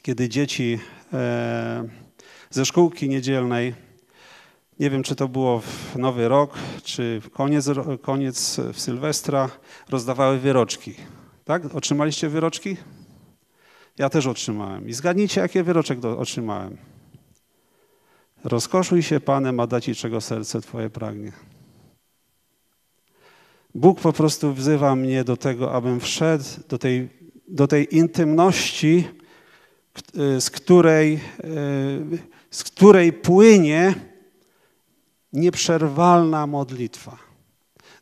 kiedy dzieci e, ze szkółki niedzielnej, nie wiem, czy to było w Nowy Rok, czy koniec, koniec w Sylwestra, rozdawały wyroczki. Tak? Otrzymaliście wyroczki? Ja też otrzymałem. I zgadnijcie, jakie wyroczek do, otrzymałem. Rozkoszuj się Panem, a da Ci czego serce Twoje pragnie. Bóg po prostu wzywa mnie do tego, abym wszedł do tej, do tej intymności, z której, z której płynie nieprzerwalna modlitwa.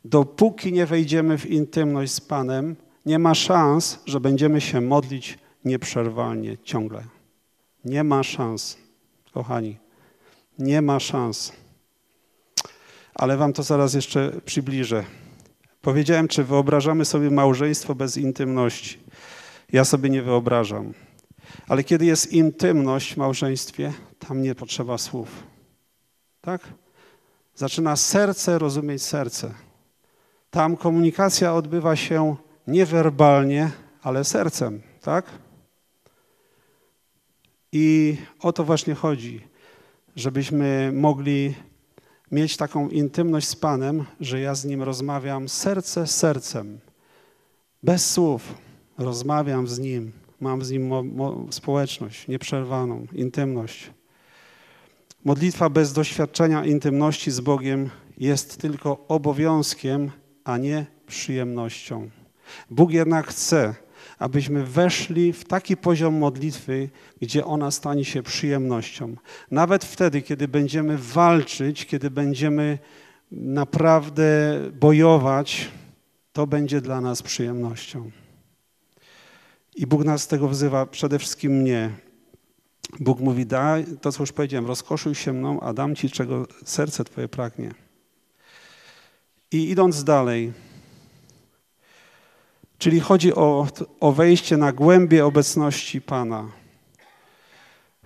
Dopóki nie wejdziemy w intymność z Panem, nie ma szans, że będziemy się modlić nieprzerwalnie, ciągle. Nie ma szans, kochani. Nie ma szans. Ale wam to zaraz jeszcze przybliżę. Powiedziałem, czy wyobrażamy sobie małżeństwo bez intymności. Ja sobie nie wyobrażam. Ale kiedy jest intymność w małżeństwie, tam nie potrzeba słów. Tak? Zaczyna serce rozumieć serce. Tam komunikacja odbywa się niewerbalnie, ale sercem, tak? I o to właśnie chodzi, żebyśmy mogli mieć taką intymność z Panem, że ja z Nim rozmawiam serce sercem, bez słów. Rozmawiam z Nim, mam z Nim mo, mo, społeczność nieprzerwaną, intymność. Modlitwa bez doświadczenia intymności z Bogiem jest tylko obowiązkiem, a nie przyjemnością. Bóg jednak chce, abyśmy weszli w taki poziom modlitwy, gdzie ona stanie się przyjemnością. Nawet wtedy, kiedy będziemy walczyć, kiedy będziemy naprawdę bojować, to będzie dla nas przyjemnością. I Bóg nas z tego wzywa, przede wszystkim mnie. Bóg mówi, daj, to co już powiedziałem, rozkoszuj się mną, a dam ci, czego serce twoje pragnie. I idąc dalej, czyli chodzi o, o wejście na głębie obecności Pana.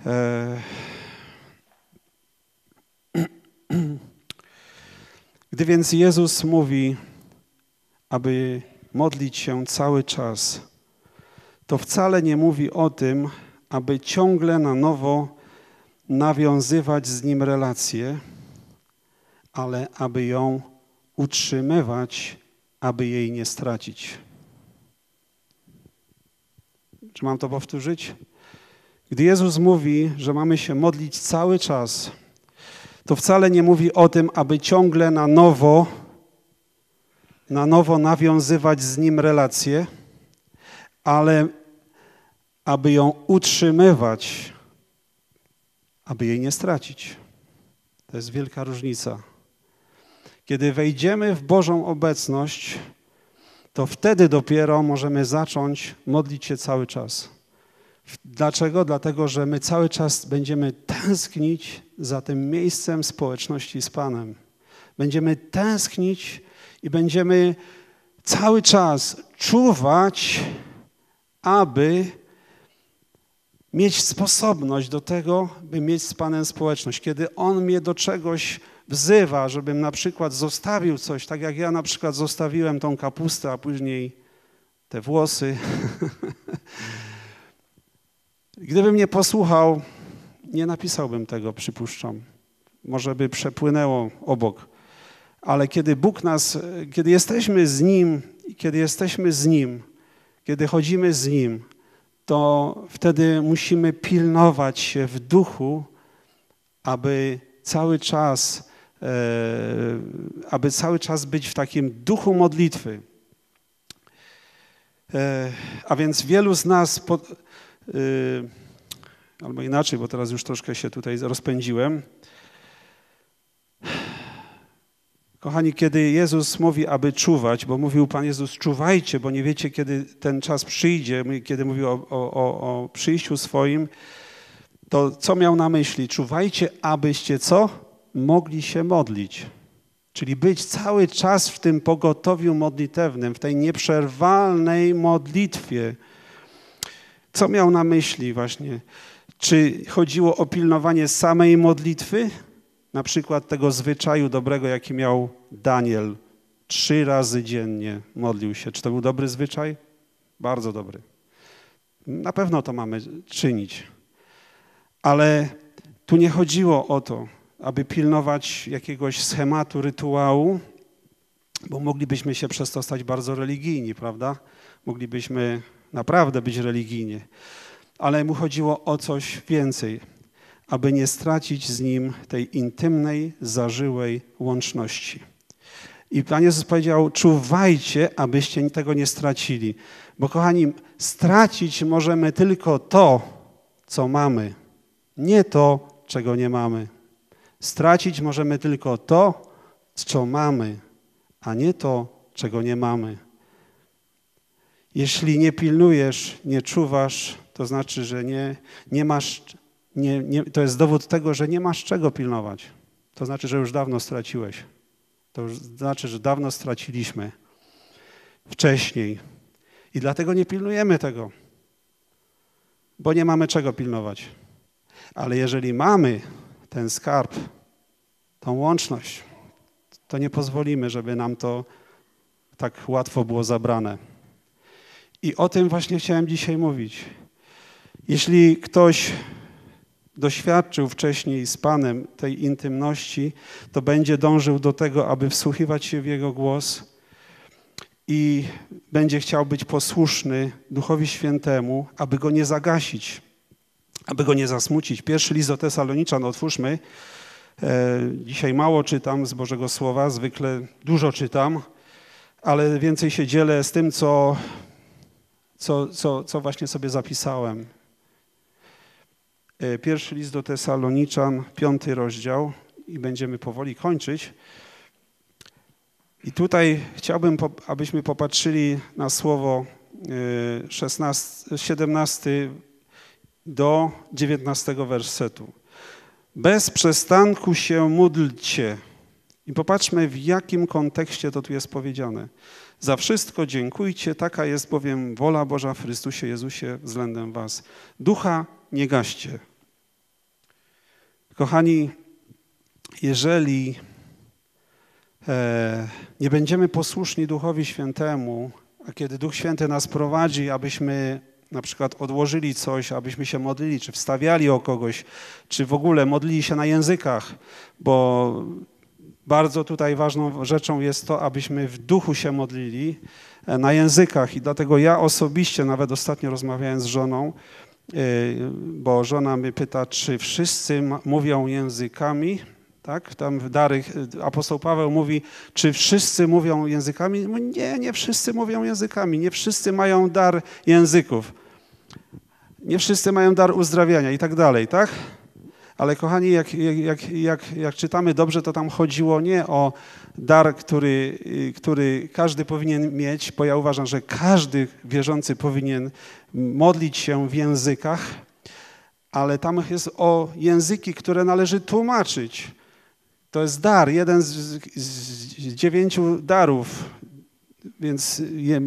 E, (clears throat) gdy więc Jezus mówi, aby modlić się cały czas, to wcale nie mówi o tym, aby ciągle na nowo nawiązywać z Nim relacje, ale aby ją utrzymywać, aby jej nie stracić. Czy mam to powtórzyć? Gdy Jezus mówi, że mamy się modlić cały czas, to wcale nie mówi o tym, aby ciągle na nowo, na nowo nawiązywać z Nim relacje, ale aby ją utrzymywać, aby jej nie stracić. To jest wielka różnica. Kiedy wejdziemy w Bożą obecność, to wtedy dopiero możemy zacząć modlić się cały czas. Dlaczego? Dlatego, że my cały czas będziemy tęsknić za tym miejscem społeczności z Panem. Będziemy tęsknić i będziemy cały czas czuwać, aby mieć sposobność do tego, by mieć z Panem społeczność. Kiedy On mnie do czegoś wzywa, żebym na przykład zostawił coś, tak jak ja na przykład zostawiłem tą kapustę, a później te włosy. (laughs) Gdybym nie posłuchał, nie napisałbym tego, przypuszczam. Może by przepłynęło obok. Ale kiedy Bóg nas, kiedy jesteśmy z Nim, kiedy jesteśmy z Nim, kiedy chodzimy z Nim, to wtedy musimy pilnować się w duchu, aby cały czas, aby cały czas być w takim duchu modlitwy. E, a więc wielu z nas, pod, e, albo inaczej, bo teraz już troszkę się tutaj rozpędziłem. Kochani, kiedy Jezus mówi, aby czuwać, bo mówił Pan Jezus, czuwajcie, bo nie wiecie, kiedy ten czas przyjdzie, kiedy mówił o, o, o przyjściu swoim, to co miał na myśli? Czuwajcie, abyście co? Mogli się modlić. Czyli być cały czas w tym pogotowiu modlitewnym, w tej nieprzerwalnej modlitwie. Co miał na myśli właśnie? Czy chodziło o pilnowanie samej modlitwy? Na przykład tego zwyczaju dobrego, jaki miał Daniel. Trzy razy dziennie modlił się. Czy to był dobry zwyczaj? Bardzo dobry. Na pewno to mamy czynić. Ale tu nie chodziło o to, aby pilnować jakiegoś schematu, rytuału, bo moglibyśmy się przez to stać bardzo religijni, prawda? Moglibyśmy naprawdę być religijni. Ale mu chodziło o coś więcej, aby nie stracić z nim tej intymnej, zażyłej łączności. I Pan Jezus powiedział: Czuwajcie, abyście tego nie stracili. Bo, kochani, stracić możemy tylko to, co mamy, nie to, czego nie mamy. Stracić możemy tylko to, co mamy, a nie to, czego nie mamy. Jeśli nie pilnujesz, nie czuwasz, to znaczy, że nie, nie masz, nie, nie, to jest dowód tego, że nie masz czego pilnować. To znaczy, że już dawno straciłeś. To już znaczy, że dawno straciliśmy wcześniej. I dlatego nie pilnujemy tego, bo nie mamy czego pilnować. Ale jeżeli mamy ten skarb, tą łączność, to nie pozwolimy, żeby nam to tak łatwo było zabrane. I o tym właśnie chciałem dzisiaj mówić. Jeśli ktoś doświadczył wcześniej z Panem tej intymności, to będzie dążył do tego, aby wsłuchiwać się w Jego głos i będzie chciał być posłuszny Duchowi Świętemu, aby go nie zagasić, aby go nie zasmucić. Pierwszy list do Tesaloniczan otwórzmy. E, dzisiaj mało czytam z Bożego Słowa, zwykle dużo czytam, ale więcej się dzielę z tym, co, co, co, co właśnie sobie zapisałem. E, pierwszy list do Tesaloniczan, piąty rozdział i będziemy powoli kończyć. I tutaj chciałbym, abyśmy popatrzyli na słowo 16, e, 17 do 19 wersetu. Bez przestanku się módlcie. I popatrzmy, w jakim kontekście to tu jest powiedziane. Za wszystko dziękujcie, taka jest bowiem wola Boża w Chrystusie Jezusie względem was. Ducha nie gaście. Kochani, jeżeli e, nie będziemy posłuszni Duchowi Świętemu, a kiedy Duch Święty nas prowadzi, abyśmy na przykład odłożyli coś, abyśmy się modlili, czy wstawiali o kogoś, czy w ogóle modlili się na językach, bo bardzo tutaj ważną rzeczą jest to, abyśmy w duchu się modlili e, na językach. I dlatego ja osobiście, nawet ostatnio rozmawiałem z żoną, e, bo żona mnie pyta, czy wszyscy mówią językami, tak? Tam dary apostoł Paweł mówi, czy wszyscy mówią językami? Nie, nie wszyscy mówią językami, nie wszyscy mają dar języków. Nie wszyscy mają dar uzdrawiania i tak dalej, tak? Ale kochani, jak, jak, jak, jak czytamy dobrze, to tam chodziło nie o dar, który, który każdy powinien mieć, bo ja uważam, że każdy wierzący powinien modlić się w językach, ale tam jest o języki, które należy tłumaczyć. To jest dar, jeden z, z dziewięciu darów, więc je,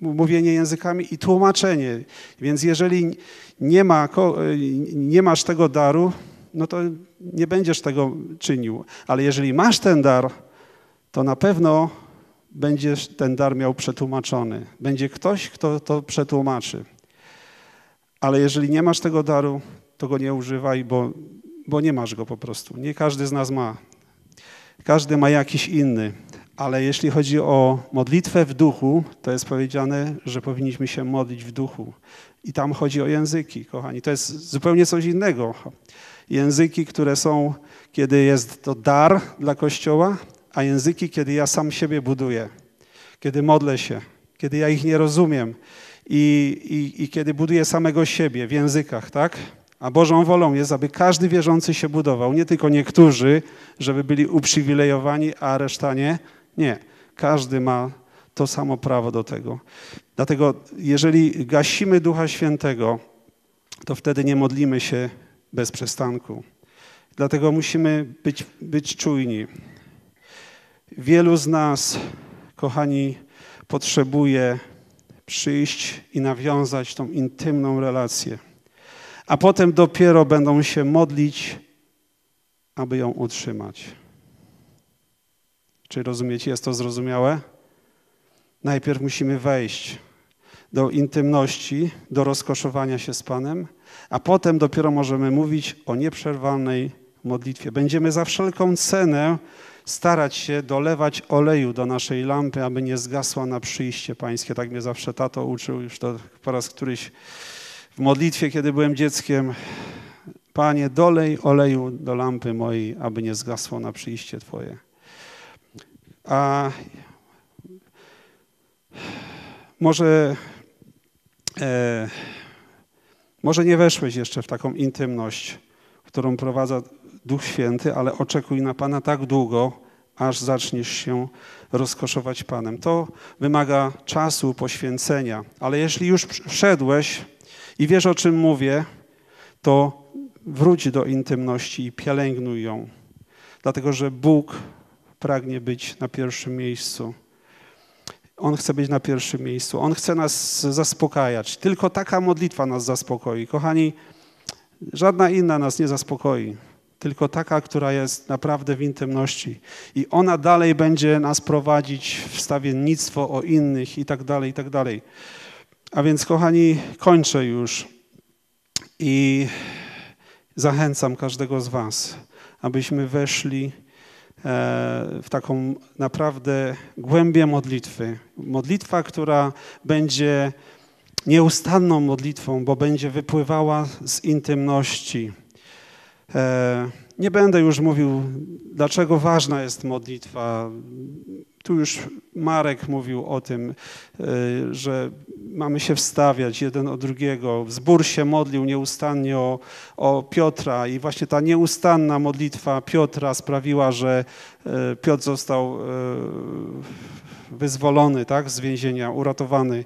mówienie językami i tłumaczenie. Więc jeżeli nie, ma, nie masz tego daru, no to nie będziesz tego czynił. Ale jeżeli masz ten dar, to na pewno będziesz ten dar miał przetłumaczony. Będzie ktoś, kto to przetłumaczy. Ale jeżeli nie masz tego daru, to go nie używaj, bo, bo nie masz go po prostu. Nie każdy z nas ma. Każdy ma jakiś inny. Ale jeśli chodzi o modlitwę w duchu, to jest powiedziane, że powinniśmy się modlić w duchu. I tam chodzi o języki, kochani. To jest zupełnie coś innego. Języki, które są, kiedy jest to dar dla Kościoła, a języki, kiedy ja sam siebie buduję, kiedy modlę się, kiedy ja ich nie rozumiem i, i, i kiedy buduję samego siebie w językach, tak? A Bożą wolą jest, aby każdy wierzący się budował, nie tylko niektórzy, żeby byli uprzywilejowani, a reszta nie. Nie. Każdy ma to samo prawo do tego. Dlatego, jeżeli gasimy Ducha Świętego, to wtedy nie modlimy się bez przestanku. Dlatego musimy być, być czujni. Wielu z nas, kochani, potrzebuje przyjść i nawiązać tą intymną relację, a potem dopiero będą się modlić, aby ją utrzymać. Czy rozumiecie, jest to zrozumiałe? Najpierw musimy wejść do intymności, do rozkoszowania się z Panem, a potem dopiero możemy mówić o nieprzerwanej modlitwie. Będziemy za wszelką cenę starać się dolewać oleju do naszej lampy, aby nie zgasła na przyjście Pańskie. Tak mnie zawsze tato uczył, już to po raz któryś w modlitwie, kiedy byłem dzieckiem. Panie, dolej oleju do lampy mojej, aby nie zgasło na przyjście Twoje. A może, e, może nie weszłeś jeszcze w taką intymność, którą prowadza Duch Święty, ale oczekuj na Pana tak długo, aż zaczniesz się rozkoszować Panem. To wymaga czasu, poświęcenia, ale jeśli już wszedłeś i wiesz o czym mówię, to wróć do intymności i pielęgnuj ją, dlatego że Bóg pragnie być na pierwszym miejscu. On chce być na pierwszym miejscu. On chce nas zaspokajać. Tylko taka modlitwa nas zaspokoi. Kochani, żadna inna nas nie zaspokoi. Tylko taka, która jest naprawdę w intymności. I ona dalej będzie nas prowadzić w stawiennictwo o innych i tak dalej, i tak dalej. A więc, kochani, kończę już i zachęcam każdego z Was, abyśmy weszli E, w taką naprawdę głębię modlitwy. Modlitwa, która będzie nieustanną modlitwą, bo będzie wypływała z intymności. E, nie będę już mówił, dlaczego ważna jest modlitwa. Tu już Marek mówił o tym, e, że mamy się wstawiać jeden o drugiego. Zbór się modlił nieustannie o, o Piotra i właśnie ta nieustanna modlitwa Piotra sprawiła, że e, Piotr został e, wyzwolony tak, z więzienia, uratowany.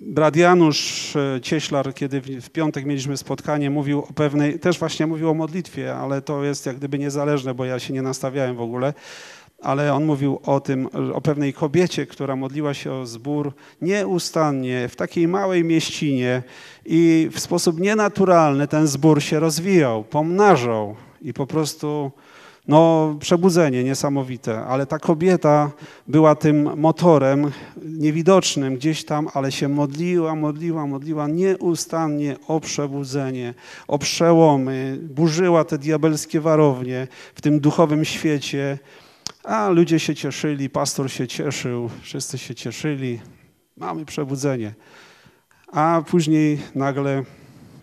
Brat Janusz Cieślar, kiedy w piątek mieliśmy spotkanie, mówił o pewnej, też właśnie mówił o modlitwie, ale to jest jak gdyby niezależne, bo ja się nie nastawiałem w ogóle ale on mówił o tym, o pewnej kobiecie, która modliła się o zbór nieustannie w takiej małej mieścinie i w sposób nienaturalny ten zbór się rozwijał, pomnażał i po prostu no, przebudzenie niesamowite, ale ta kobieta była tym motorem niewidocznym gdzieś tam, ale się modliła, modliła, modliła nieustannie o przebudzenie, o przełomy, burzyła te diabelskie warownie w tym duchowym świecie a ludzie się cieszyli, pastor się cieszył, wszyscy się cieszyli. Mamy przebudzenie. A później nagle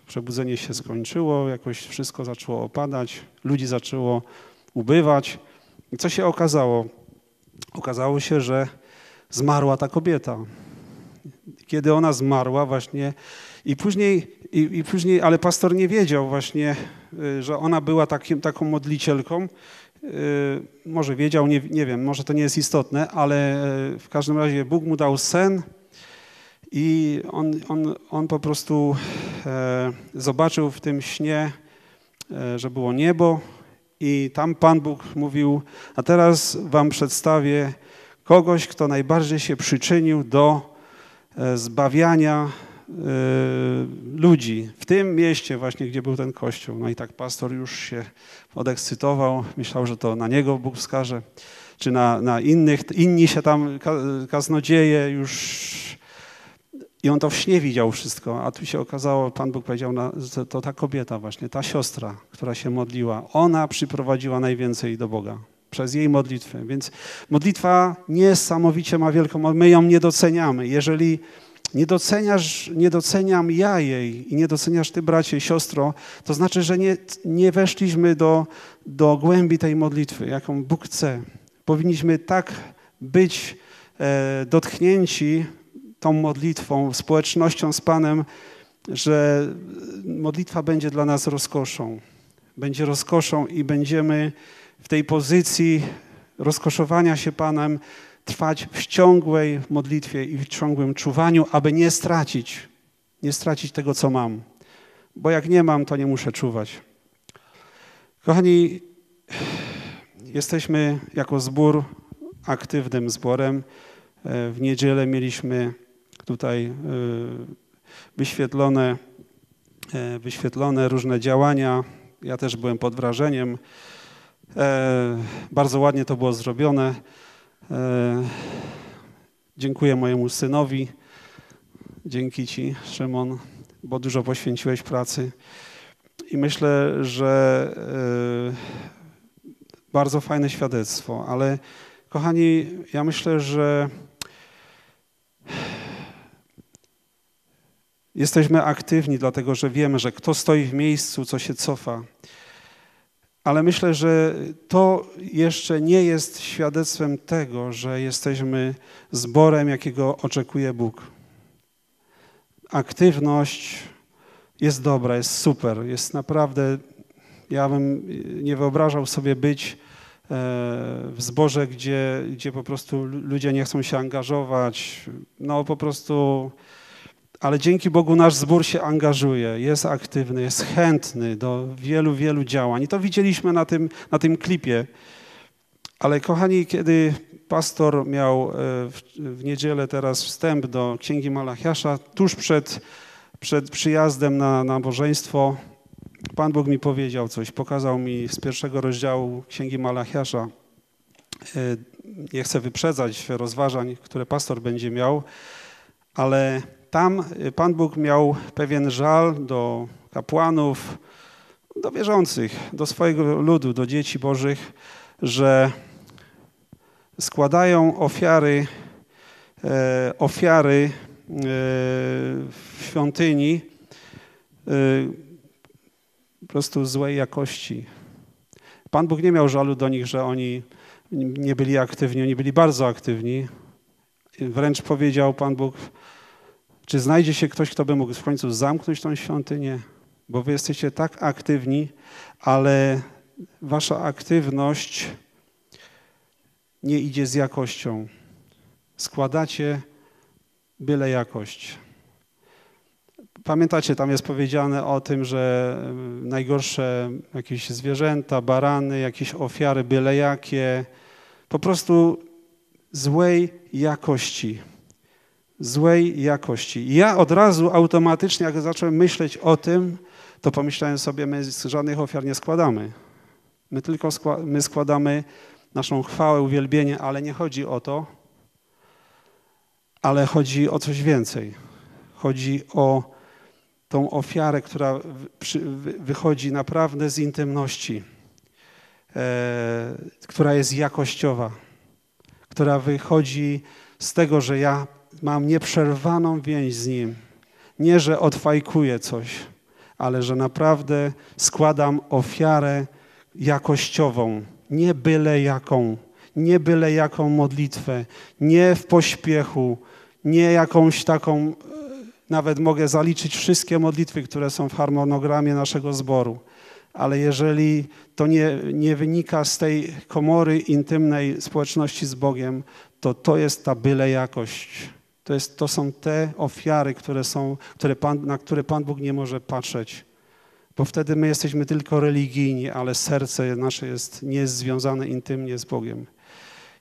przebudzenie się skończyło, jakoś wszystko zaczęło opadać, ludzi zaczęło ubywać. I co się okazało? Okazało się, że zmarła ta kobieta. Kiedy ona zmarła właśnie i później, i, i później ale pastor nie wiedział właśnie, y, że ona była takim, taką modlicielką może wiedział, nie, nie wiem, może to nie jest istotne, ale e, w każdym razie Bóg mu dał sen i on, on, on po prostu e, zobaczył w tym śnie, e, że było niebo i tam Pan Bóg mówił, a teraz wam przedstawię kogoś, kto najbardziej się przyczynił do zbawiania ludzi. W tym mieście właśnie, gdzie był ten kościół. No i tak pastor już się podekscytował, myślał, że to na niego Bóg wskaże, czy na, na innych, inni się tam, kaznodzieje już. I on to w śnie widział wszystko, a tu się okazało, Pan Bóg powiedział, że to ta kobieta właśnie, ta siostra, która się modliła, ona przyprowadziła najwięcej do Boga przez jej modlitwę. Więc modlitwa niesamowicie ma wielką, my ją nie doceniamy. Jeżeli nie doceniasz, nie doceniam ja jej i nie doceniasz ty, bracie i siostro, to znaczy, że nie, nie weszliśmy do, do głębi tej modlitwy, jaką Bóg chce. Powinniśmy tak być e, dotknięci tą modlitwą, społecznością z Panem, że modlitwa będzie dla nas rozkoszą. Będzie rozkoszą i będziemy w tej pozycji rozkoszowania się Panem trwać w ciągłej modlitwie i w ciągłym czuwaniu, aby nie stracić, nie stracić tego, co mam. Bo jak nie mam, to nie muszę czuwać. Kochani, jesteśmy jako zbór aktywnym zborem. W niedzielę mieliśmy tutaj e, wyświetlone, e, wyświetlone różne działania. Ja też byłem pod wrażeniem. E, bardzo ładnie to było zrobione. Dziękuję mojemu synowi. Dzięki Ci, Szymon, bo dużo poświęciłeś pracy. I myślę, że bardzo fajne świadectwo, ale kochani, ja myślę, że Jesteśmy aktywni, dlatego że wiemy, że kto stoi w miejscu, co się cofa. Ale myślę, że to jeszcze nie jest świadectwem tego, że jesteśmy zborem, jakiego oczekuje Bóg. Aktywność jest dobra, jest super, jest naprawdę. Ja bym nie wyobrażał sobie być e, w zborze, gdzie, gdzie po prostu ludzie nie chcą się angażować. No po prostu ale dzięki Bogu nasz zbór się angażuje, jest aktywny, jest chętny do wielu, wielu działań. I to widzieliśmy na tym, na tym klipie. Ale kochani, kiedy pastor miał e, w, w niedzielę teraz wstęp do Księgi Malachiasza, tuż przed, przed przyjazdem na nabożeństwo, Pan Bóg mi powiedział coś, pokazał mi z pierwszego rozdziału Księgi Malachiasza. E, nie chcę wyprzedzać rozważań, które pastor będzie miał, ale tam y, Pan Bóg miał pewien żal do kapłanów, do wierzących, do swojego ludu, do dzieci Bożych, że składają ofiary, e, ofiary e, w świątyni e, po prostu złej jakości. Pan Bóg nie miał żalu do nich, że oni nie byli aktywni, oni byli bardzo aktywni. Wręcz powiedział Pan Bóg, czy znajdzie się ktoś, kto by mógł w końcu zamknąć tą świątynię? Bo wy jesteście tak aktywni, ale wasza aktywność nie idzie z jakością. Składacie byle jakość. Pamiętacie, tam jest powiedziane o tym, że najgorsze jakieś zwierzęta, barany, jakieś ofiary byle jakie, po prostu złej jakości złej jakości. ja od razu automatycznie, jak zacząłem myśleć o tym, to pomyślałem sobie, my żadnych ofiar nie składamy. My tylko skła my składamy naszą chwałę, uwielbienie, ale nie chodzi o to, ale chodzi o coś więcej. Chodzi o tą ofiarę, która wychodzi naprawdę z intymności, e, która jest jakościowa, która wychodzi z tego, że ja mam nieprzerwaną więź z Nim. Nie, że odfajkuję coś, ale że naprawdę składam ofiarę jakościową, nie byle jaką, nie byle jaką modlitwę, nie w pośpiechu, nie jakąś taką, e, nawet mogę zaliczyć wszystkie modlitwy, które są w harmonogramie naszego zboru, ale jeżeli to nie, nie wynika z tej komory intymnej społeczności z Bogiem, to to jest ta byle jakość. To, jest, to są te ofiary, które są, które Pan, na które Pan Bóg nie może patrzeć. Bo wtedy my jesteśmy tylko religijni, ale serce nasze jest, nie jest związane intymnie z Bogiem.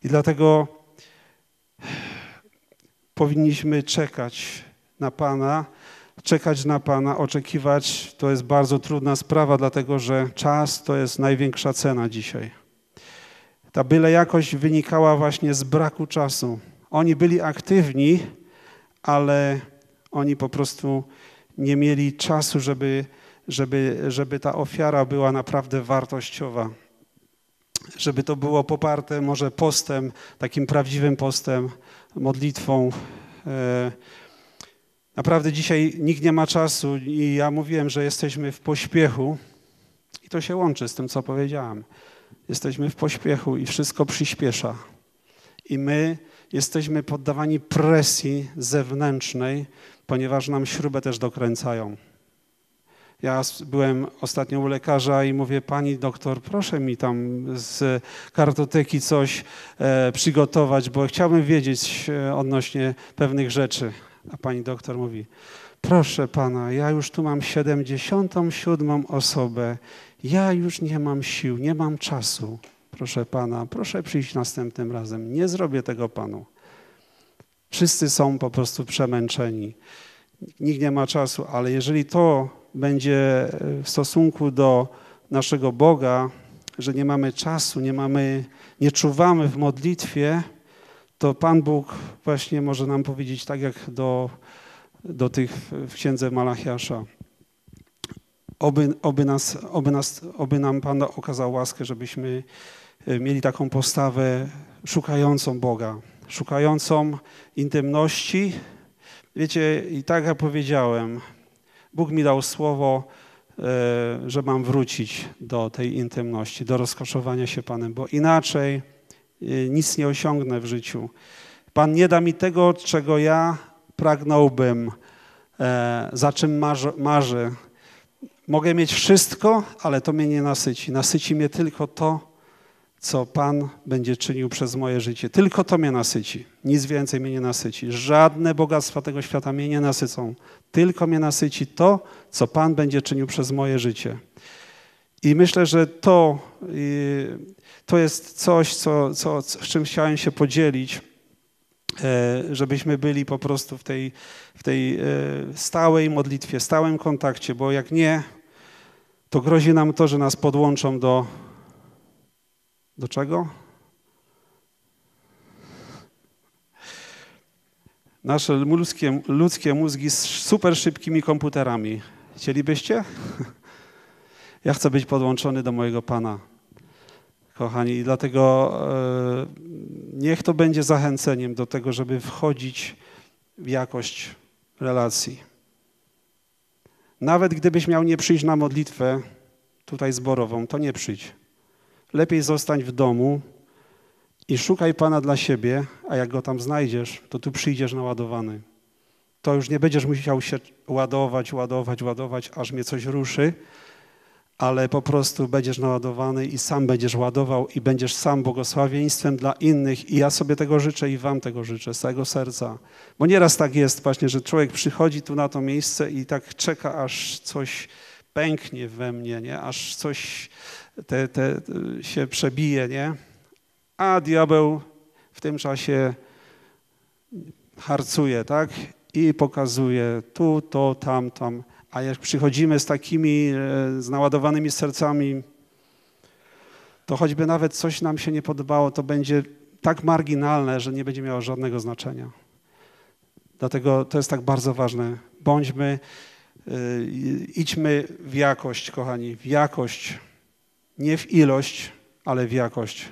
I dlatego powinniśmy czekać na Pana, czekać na Pana, oczekiwać. To jest bardzo trudna sprawa, dlatego że czas to jest największa cena dzisiaj. Ta byle jakość wynikała właśnie z braku czasu. Oni byli aktywni, ale oni po prostu nie mieli czasu, żeby, żeby, żeby ta ofiara była naprawdę wartościowa. Żeby to było poparte może postem, takim prawdziwym postem, modlitwą. E, naprawdę dzisiaj nikt nie ma czasu i ja mówiłem, że jesteśmy w pośpiechu i to się łączy z tym, co powiedziałem. Jesteśmy w pośpiechu i wszystko przyspiesza. I my jesteśmy poddawani presji zewnętrznej, ponieważ nam śrubę też dokręcają. Ja byłem ostatnio u lekarza i mówię, pani doktor, proszę mi tam z kartoteki coś e, przygotować, bo chciałbym wiedzieć e, odnośnie pewnych rzeczy. A pani doktor mówi, proszę pana, ja już tu mam 77 osobę, ja już nie mam sił, nie mam czasu. Proszę pana, proszę przyjść następnym razem. Nie zrobię tego panu. Wszyscy są po prostu przemęczeni. Nikt nie ma czasu, ale jeżeli to będzie w stosunku do naszego Boga, że nie mamy czasu, nie mamy, nie czuwamy w modlitwie, to Pan Bóg właśnie może nam powiedzieć tak jak do, do tych w księdze Malachiasza. Oby, oby, nas, oby, nas, oby nam Pan okazał łaskę, żebyśmy e, mieli taką postawę szukającą Boga, szukającą intymności. Wiecie, i tak jak powiedziałem, Bóg mi dał słowo, e, że mam wrócić do tej intymności, do rozkoszowania się Panem, bo inaczej e, nic nie osiągnę w życiu. Pan nie da mi tego, czego ja pragnąłbym, za czym marzę, marzę Mogę mieć wszystko, ale to mnie nie nasyci. Nasyci mnie tylko to, co Pan będzie czynił przez moje życie. Tylko to mnie nasyci. Nic więcej mnie nie nasyci. Żadne bogactwa tego świata mnie nie nasycą. Tylko mnie nasyci to, co Pan będzie czynił przez moje życie. I myślę, że to, to jest coś, co, co, z czym chciałem się podzielić, e, żebyśmy byli po prostu w tej, w tej e, stałej modlitwie, stałym kontakcie, bo jak nie, to grozi nam to, że nas podłączą do. Do czego? Nasze ludzkie, ludzkie mózgi z super szybkimi komputerami. Chcielibyście? (laughs) Ja chcę być podłączony do mojego Pana, kochani, i dlatego e, niech to będzie zachęceniem do tego, żeby wchodzić w jakość relacji. Nawet gdybyś miał nie przyjść na modlitwę tutaj zborową, to nie przyjdź. Lepiej zostań w domu i szukaj Pana dla siebie, a jak go tam znajdziesz, to tu przyjdziesz naładowany. To już nie będziesz musiał się ładować, ładować, ładować, aż mnie coś ruszy, ale po prostu będziesz naładowany i sam będziesz ładował i będziesz sam błogosławieństwem dla innych i ja sobie tego życzę i wam tego życzę z całego serca. Bo nieraz tak jest właśnie, że człowiek przychodzi tu na to miejsce i tak czeka, aż coś pęknie we mnie, nie? aż coś te, te, się przebije, nie? a diabeł w tym czasie harcuje, tak? I pokazuje tu, to, tam, tam. A jak przychodzimy z takimi e, z naładowanymi sercami, to choćby nawet coś nam się nie podobało, to będzie tak marginalne, że nie będzie miało żadnego znaczenia. Dlatego to jest tak bardzo ważne. Bądźmy, yy, idźmy w jakość, kochani, w jakość, nie w ilość, ale w jakość,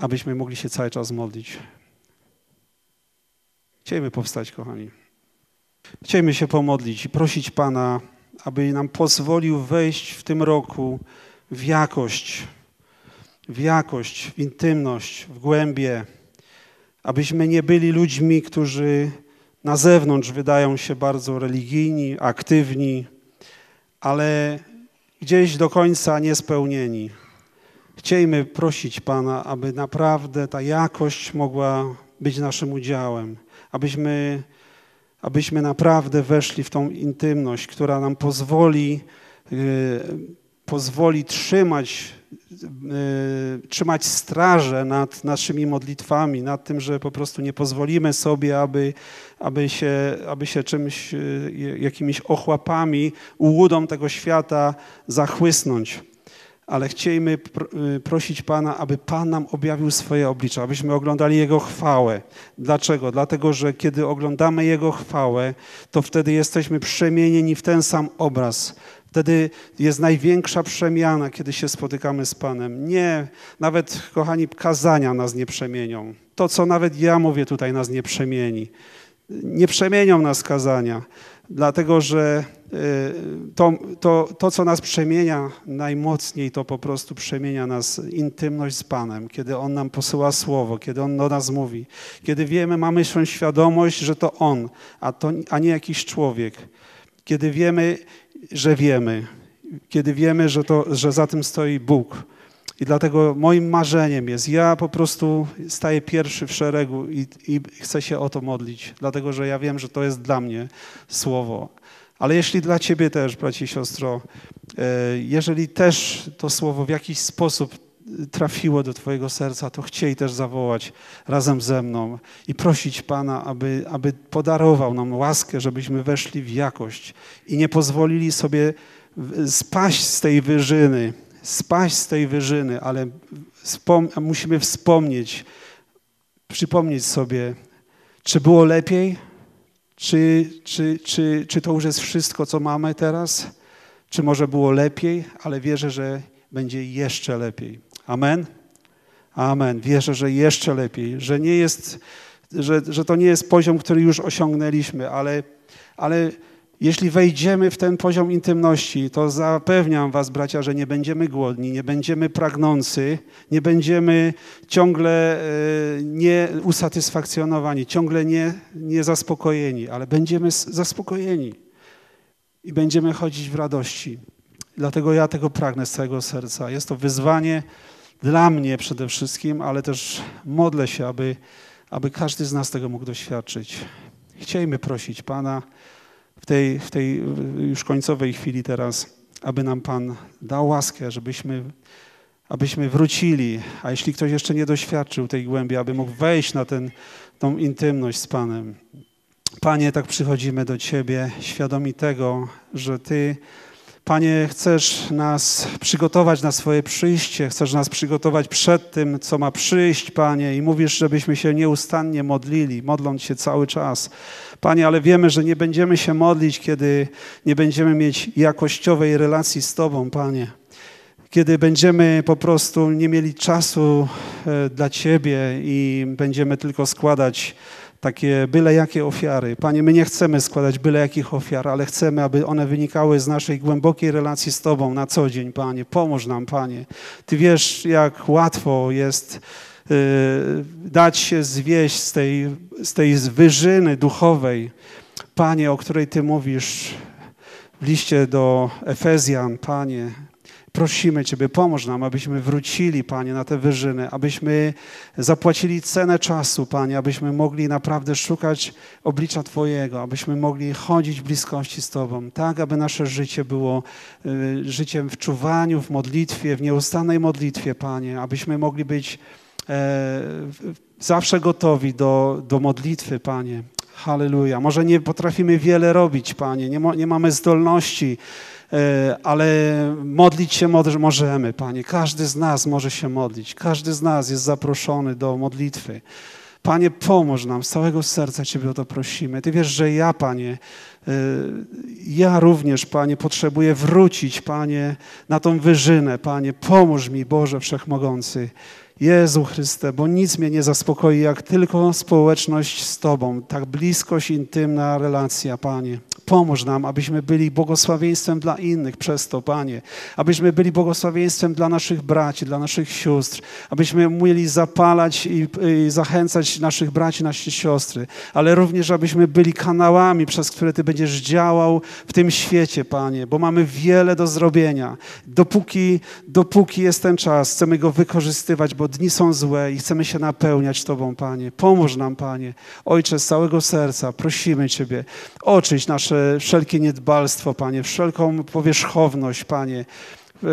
abyśmy mogli się cały czas modlić. Chcielibyśmy powstać, kochani. Chcielibyśmy się pomodlić i prosić Pana, aby nam pozwolił wejść w tym roku w jakość, w jakość, w intymność, w głębie, abyśmy nie byli ludźmi, którzy na zewnątrz wydają się bardzo religijni, aktywni, ale gdzieś do końca niespełnieni. Chciejmy prosić Pana, aby naprawdę ta jakość mogła być naszym udziałem, abyśmy abyśmy naprawdę weszli w tą intymność, która nam pozwoli, yy, pozwoli trzymać, yy, trzymać strażę nad naszymi modlitwami, nad tym, że po prostu nie pozwolimy sobie, aby, aby, się, aby się czymś, yy, jakimiś ochłapami, ułudą tego świata zachłysnąć ale chcielibyśmy y, prosić Pana, aby Pan nam objawił swoje oblicze, abyśmy oglądali Jego chwałę. Dlaczego? Dlatego, że kiedy oglądamy Jego chwałę, to wtedy jesteśmy przemienieni w ten sam obraz. Wtedy jest największa przemiana, kiedy się spotykamy z Panem. Nie, nawet, kochani, kazania nas nie przemienią. To, co nawet ja mówię tutaj, nas nie przemieni. Nie przemienią nas kazania. Dlatego że y, to, to, to, co nas przemienia najmocniej, to po prostu przemienia nas intymność z Panem, kiedy On nam posyła słowo, kiedy On do nas mówi, kiedy wiemy, mamy świadomość, że to On, a, to, a nie jakiś człowiek, kiedy wiemy, że wiemy, kiedy wiemy, że, to, że za tym stoi Bóg. I dlatego moim marzeniem jest, ja po prostu staję pierwszy w szeregu i, i, chcę się o to modlić, dlatego że ja wiem, że to jest dla mnie słowo. Ale jeśli dla Ciebie też, braci i siostro, e, jeżeli też to słowo w jakiś sposób trafiło do Twojego serca, to chciej też zawołać razem ze mną i prosić Pana, aby, aby podarował nam łaskę, żebyśmy weszli w jakość i nie pozwolili sobie spaść z tej wyżyny, spaść z tej wyżyny, ale wspom musimy wspomnieć, przypomnieć sobie, czy było lepiej, czy, czy, czy, czy to już jest wszystko, co mamy teraz, czy może było lepiej, ale wierzę, że będzie jeszcze lepiej. Amen? Amen. Wierzę, że jeszcze lepiej, że nie jest, że, że to nie jest poziom, który już osiągnęliśmy, ale, ale jeśli wejdziemy w ten poziom intymności, to zapewniam Was, bracia, że nie będziemy głodni, nie będziemy pragnący, nie będziemy ciągle e, nieusatysfakcjonowani, ciągle nie, niezaspokojeni, ale będziemy zaspokojeni i będziemy chodzić w radości. Dlatego ja tego pragnę z całego serca. Jest to wyzwanie dla mnie przede wszystkim, ale też modlę się, aby, aby każdy z nas tego mógł doświadczyć. Chciejmy prosić Pana, w tej, w tej już końcowej chwili teraz, aby nam Pan dał łaskę, żebyśmy, abyśmy wrócili, a jeśli ktoś jeszcze nie doświadczył tej głębi, aby mógł wejść na ten, tą intymność z Panem. Panie, tak przychodzimy do Ciebie, świadomi tego, że Ty Panie, chcesz nas przygotować na swoje przyjście, chcesz nas przygotować przed tym, co ma przyjść, Panie, i mówisz, żebyśmy się nieustannie modlili, modląc się cały czas. Panie, ale wiemy, że nie będziemy się modlić, kiedy nie będziemy mieć jakościowej relacji z Tobą, Panie. Kiedy będziemy po prostu nie mieli czasu e, dla Ciebie i będziemy tylko składać takie byle jakie ofiary. Panie, my nie chcemy składać byle jakich ofiar, ale chcemy, aby one wynikały z naszej głębokiej relacji z Tobą na co dzień, Panie. Pomóż nam, Panie. Ty wiesz, jak łatwo jest y, dać się zwieść z tej, z tej wyżyny duchowej, Panie, o której Ty mówisz w liście do Efezjan, Panie, prosimy Ciebie, pomóż nam, abyśmy wrócili, Panie, na te wyżyny, abyśmy zapłacili cenę czasu, Panie, abyśmy mogli naprawdę szukać oblicza Twojego, abyśmy mogli chodzić w bliskości z Tobą, tak, aby nasze życie było y, życiem w czuwaniu, w modlitwie, w nieustannej modlitwie, Panie, abyśmy mogli być e, zawsze gotowi do, do modlitwy, Panie. Halleluja. Może nie potrafimy wiele robić, Panie, nie, nie mamy zdolności, ale modlić się możemy, Panie. Każdy z nas może się modlić. Każdy z nas jest zaproszony do modlitwy. Panie, pomóż nam, z całego serca Ciebie o to prosimy. Ty wiesz, że ja, Panie, e, ja również, Panie, potrzebuję wrócić, Panie, na tą wyżynę, Panie. Pomóż mi, Boże Wszechmogący. Jezu Chryste, bo nic mnie nie zaspokoi, jak tylko społeczność z Tobą, tak bliskość, intymna relacja, Panie. Pomóż nam, abyśmy byli błogosławieństwem dla innych przez to, Panie. Abyśmy byli błogosławieństwem dla naszych braci, dla naszych sióstr. Abyśmy umieli zapalać i, i zachęcać naszych braci, nasze siostry. Ale również, abyśmy byli kanałami, przez które Ty będziesz działał w tym świecie, Panie. Bo mamy wiele do zrobienia. Dopóki, dopóki jest ten czas, chcemy go wykorzystywać, bo dni są złe i chcemy się napełniać Tobą, Panie. Pomóż nam, Panie. Ojcze, z całego serca prosimy Ciebie. Oczyść nasze wszelkie niedbalstwo, Panie, wszelką powierzchowność, Panie,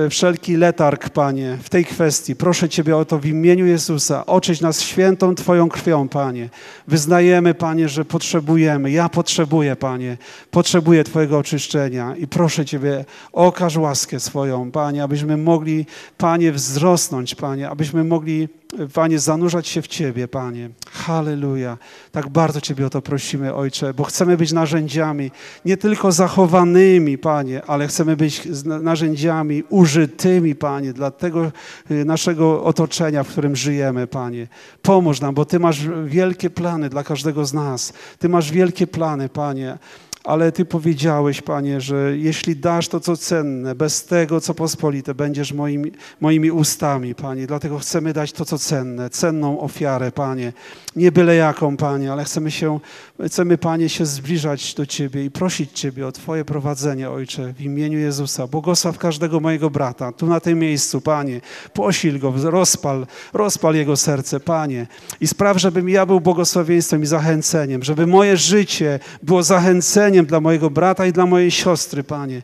wszelki letarg, Panie, w tej kwestii. Proszę Ciebie o to w imieniu Jezusa. Oczyść nas świętą Twoją krwią, Panie. Wyznajemy, Panie, że potrzebujemy. Ja potrzebuję, Panie. Potrzebuję Twojego oczyszczenia i proszę Ciebie, okaż łaskę swoją, Panie, abyśmy mogli, Panie, wzrosnąć, Panie, abyśmy mogli Panie, zanurzać się w Ciebie, Panie. Halleluja. Tak bardzo Ciebie o to prosimy, Ojcze, bo chcemy być narzędziami, nie tylko zachowanymi, Panie, ale chcemy być narzędziami użytymi, Panie, dla tego y, naszego otoczenia, w którym żyjemy, Panie. Pomóż nam, bo Ty masz wielkie plany dla każdego z nas. Ty masz wielkie plany, Panie ale Ty powiedziałeś, Panie, że jeśli dasz to, co cenne, bez tego, co pospolite, będziesz moimi, moimi ustami, Panie. Dlatego chcemy dać to, co cenne, cenną ofiarę, Panie. Nie byle jaką, Panie, ale chcemy się, chcemy, Panie, się zbliżać do Ciebie i prosić Ciebie o Twoje prowadzenie, Ojcze, w imieniu Jezusa. Błogosław każdego mojego brata, tu na tym miejscu, Panie. Posil go, rozpal, rozpal jego serce, Panie. I spraw, żebym ja był błogosławieństwem i zachęceniem, żeby moje życie było zachęceniem dla mojego brata i dla mojej siostry, Panie.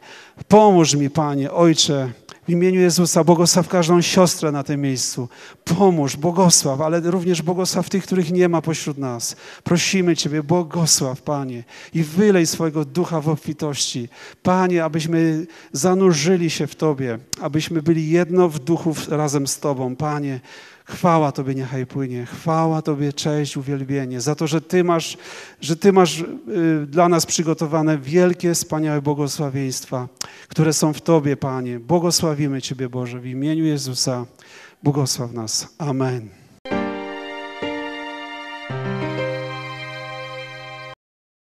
Pomóż mi, Panie, Ojcze, w imieniu Jezusa błogosław każdą siostrę na tym miejscu. Pomóż, błogosław, ale również błogosław tych, których nie ma pośród nas. Prosimy Ciebie, błogosław, Panie, i wylej swojego ducha w obfitości. Panie, abyśmy zanurzyli się w Tobie, abyśmy byli jedno w duchu razem z Tobą. Panie, Chwała Tobie niechaj płynie, chwała Tobie, cześć, uwielbienie za to, że Ty masz, że Ty masz y, dla nas przygotowane wielkie, wspaniałe błogosławieństwa, które są w Tobie, Panie. Błogosławimy Ciebie, Boże, w imieniu Jezusa. Błogosław nas. Amen.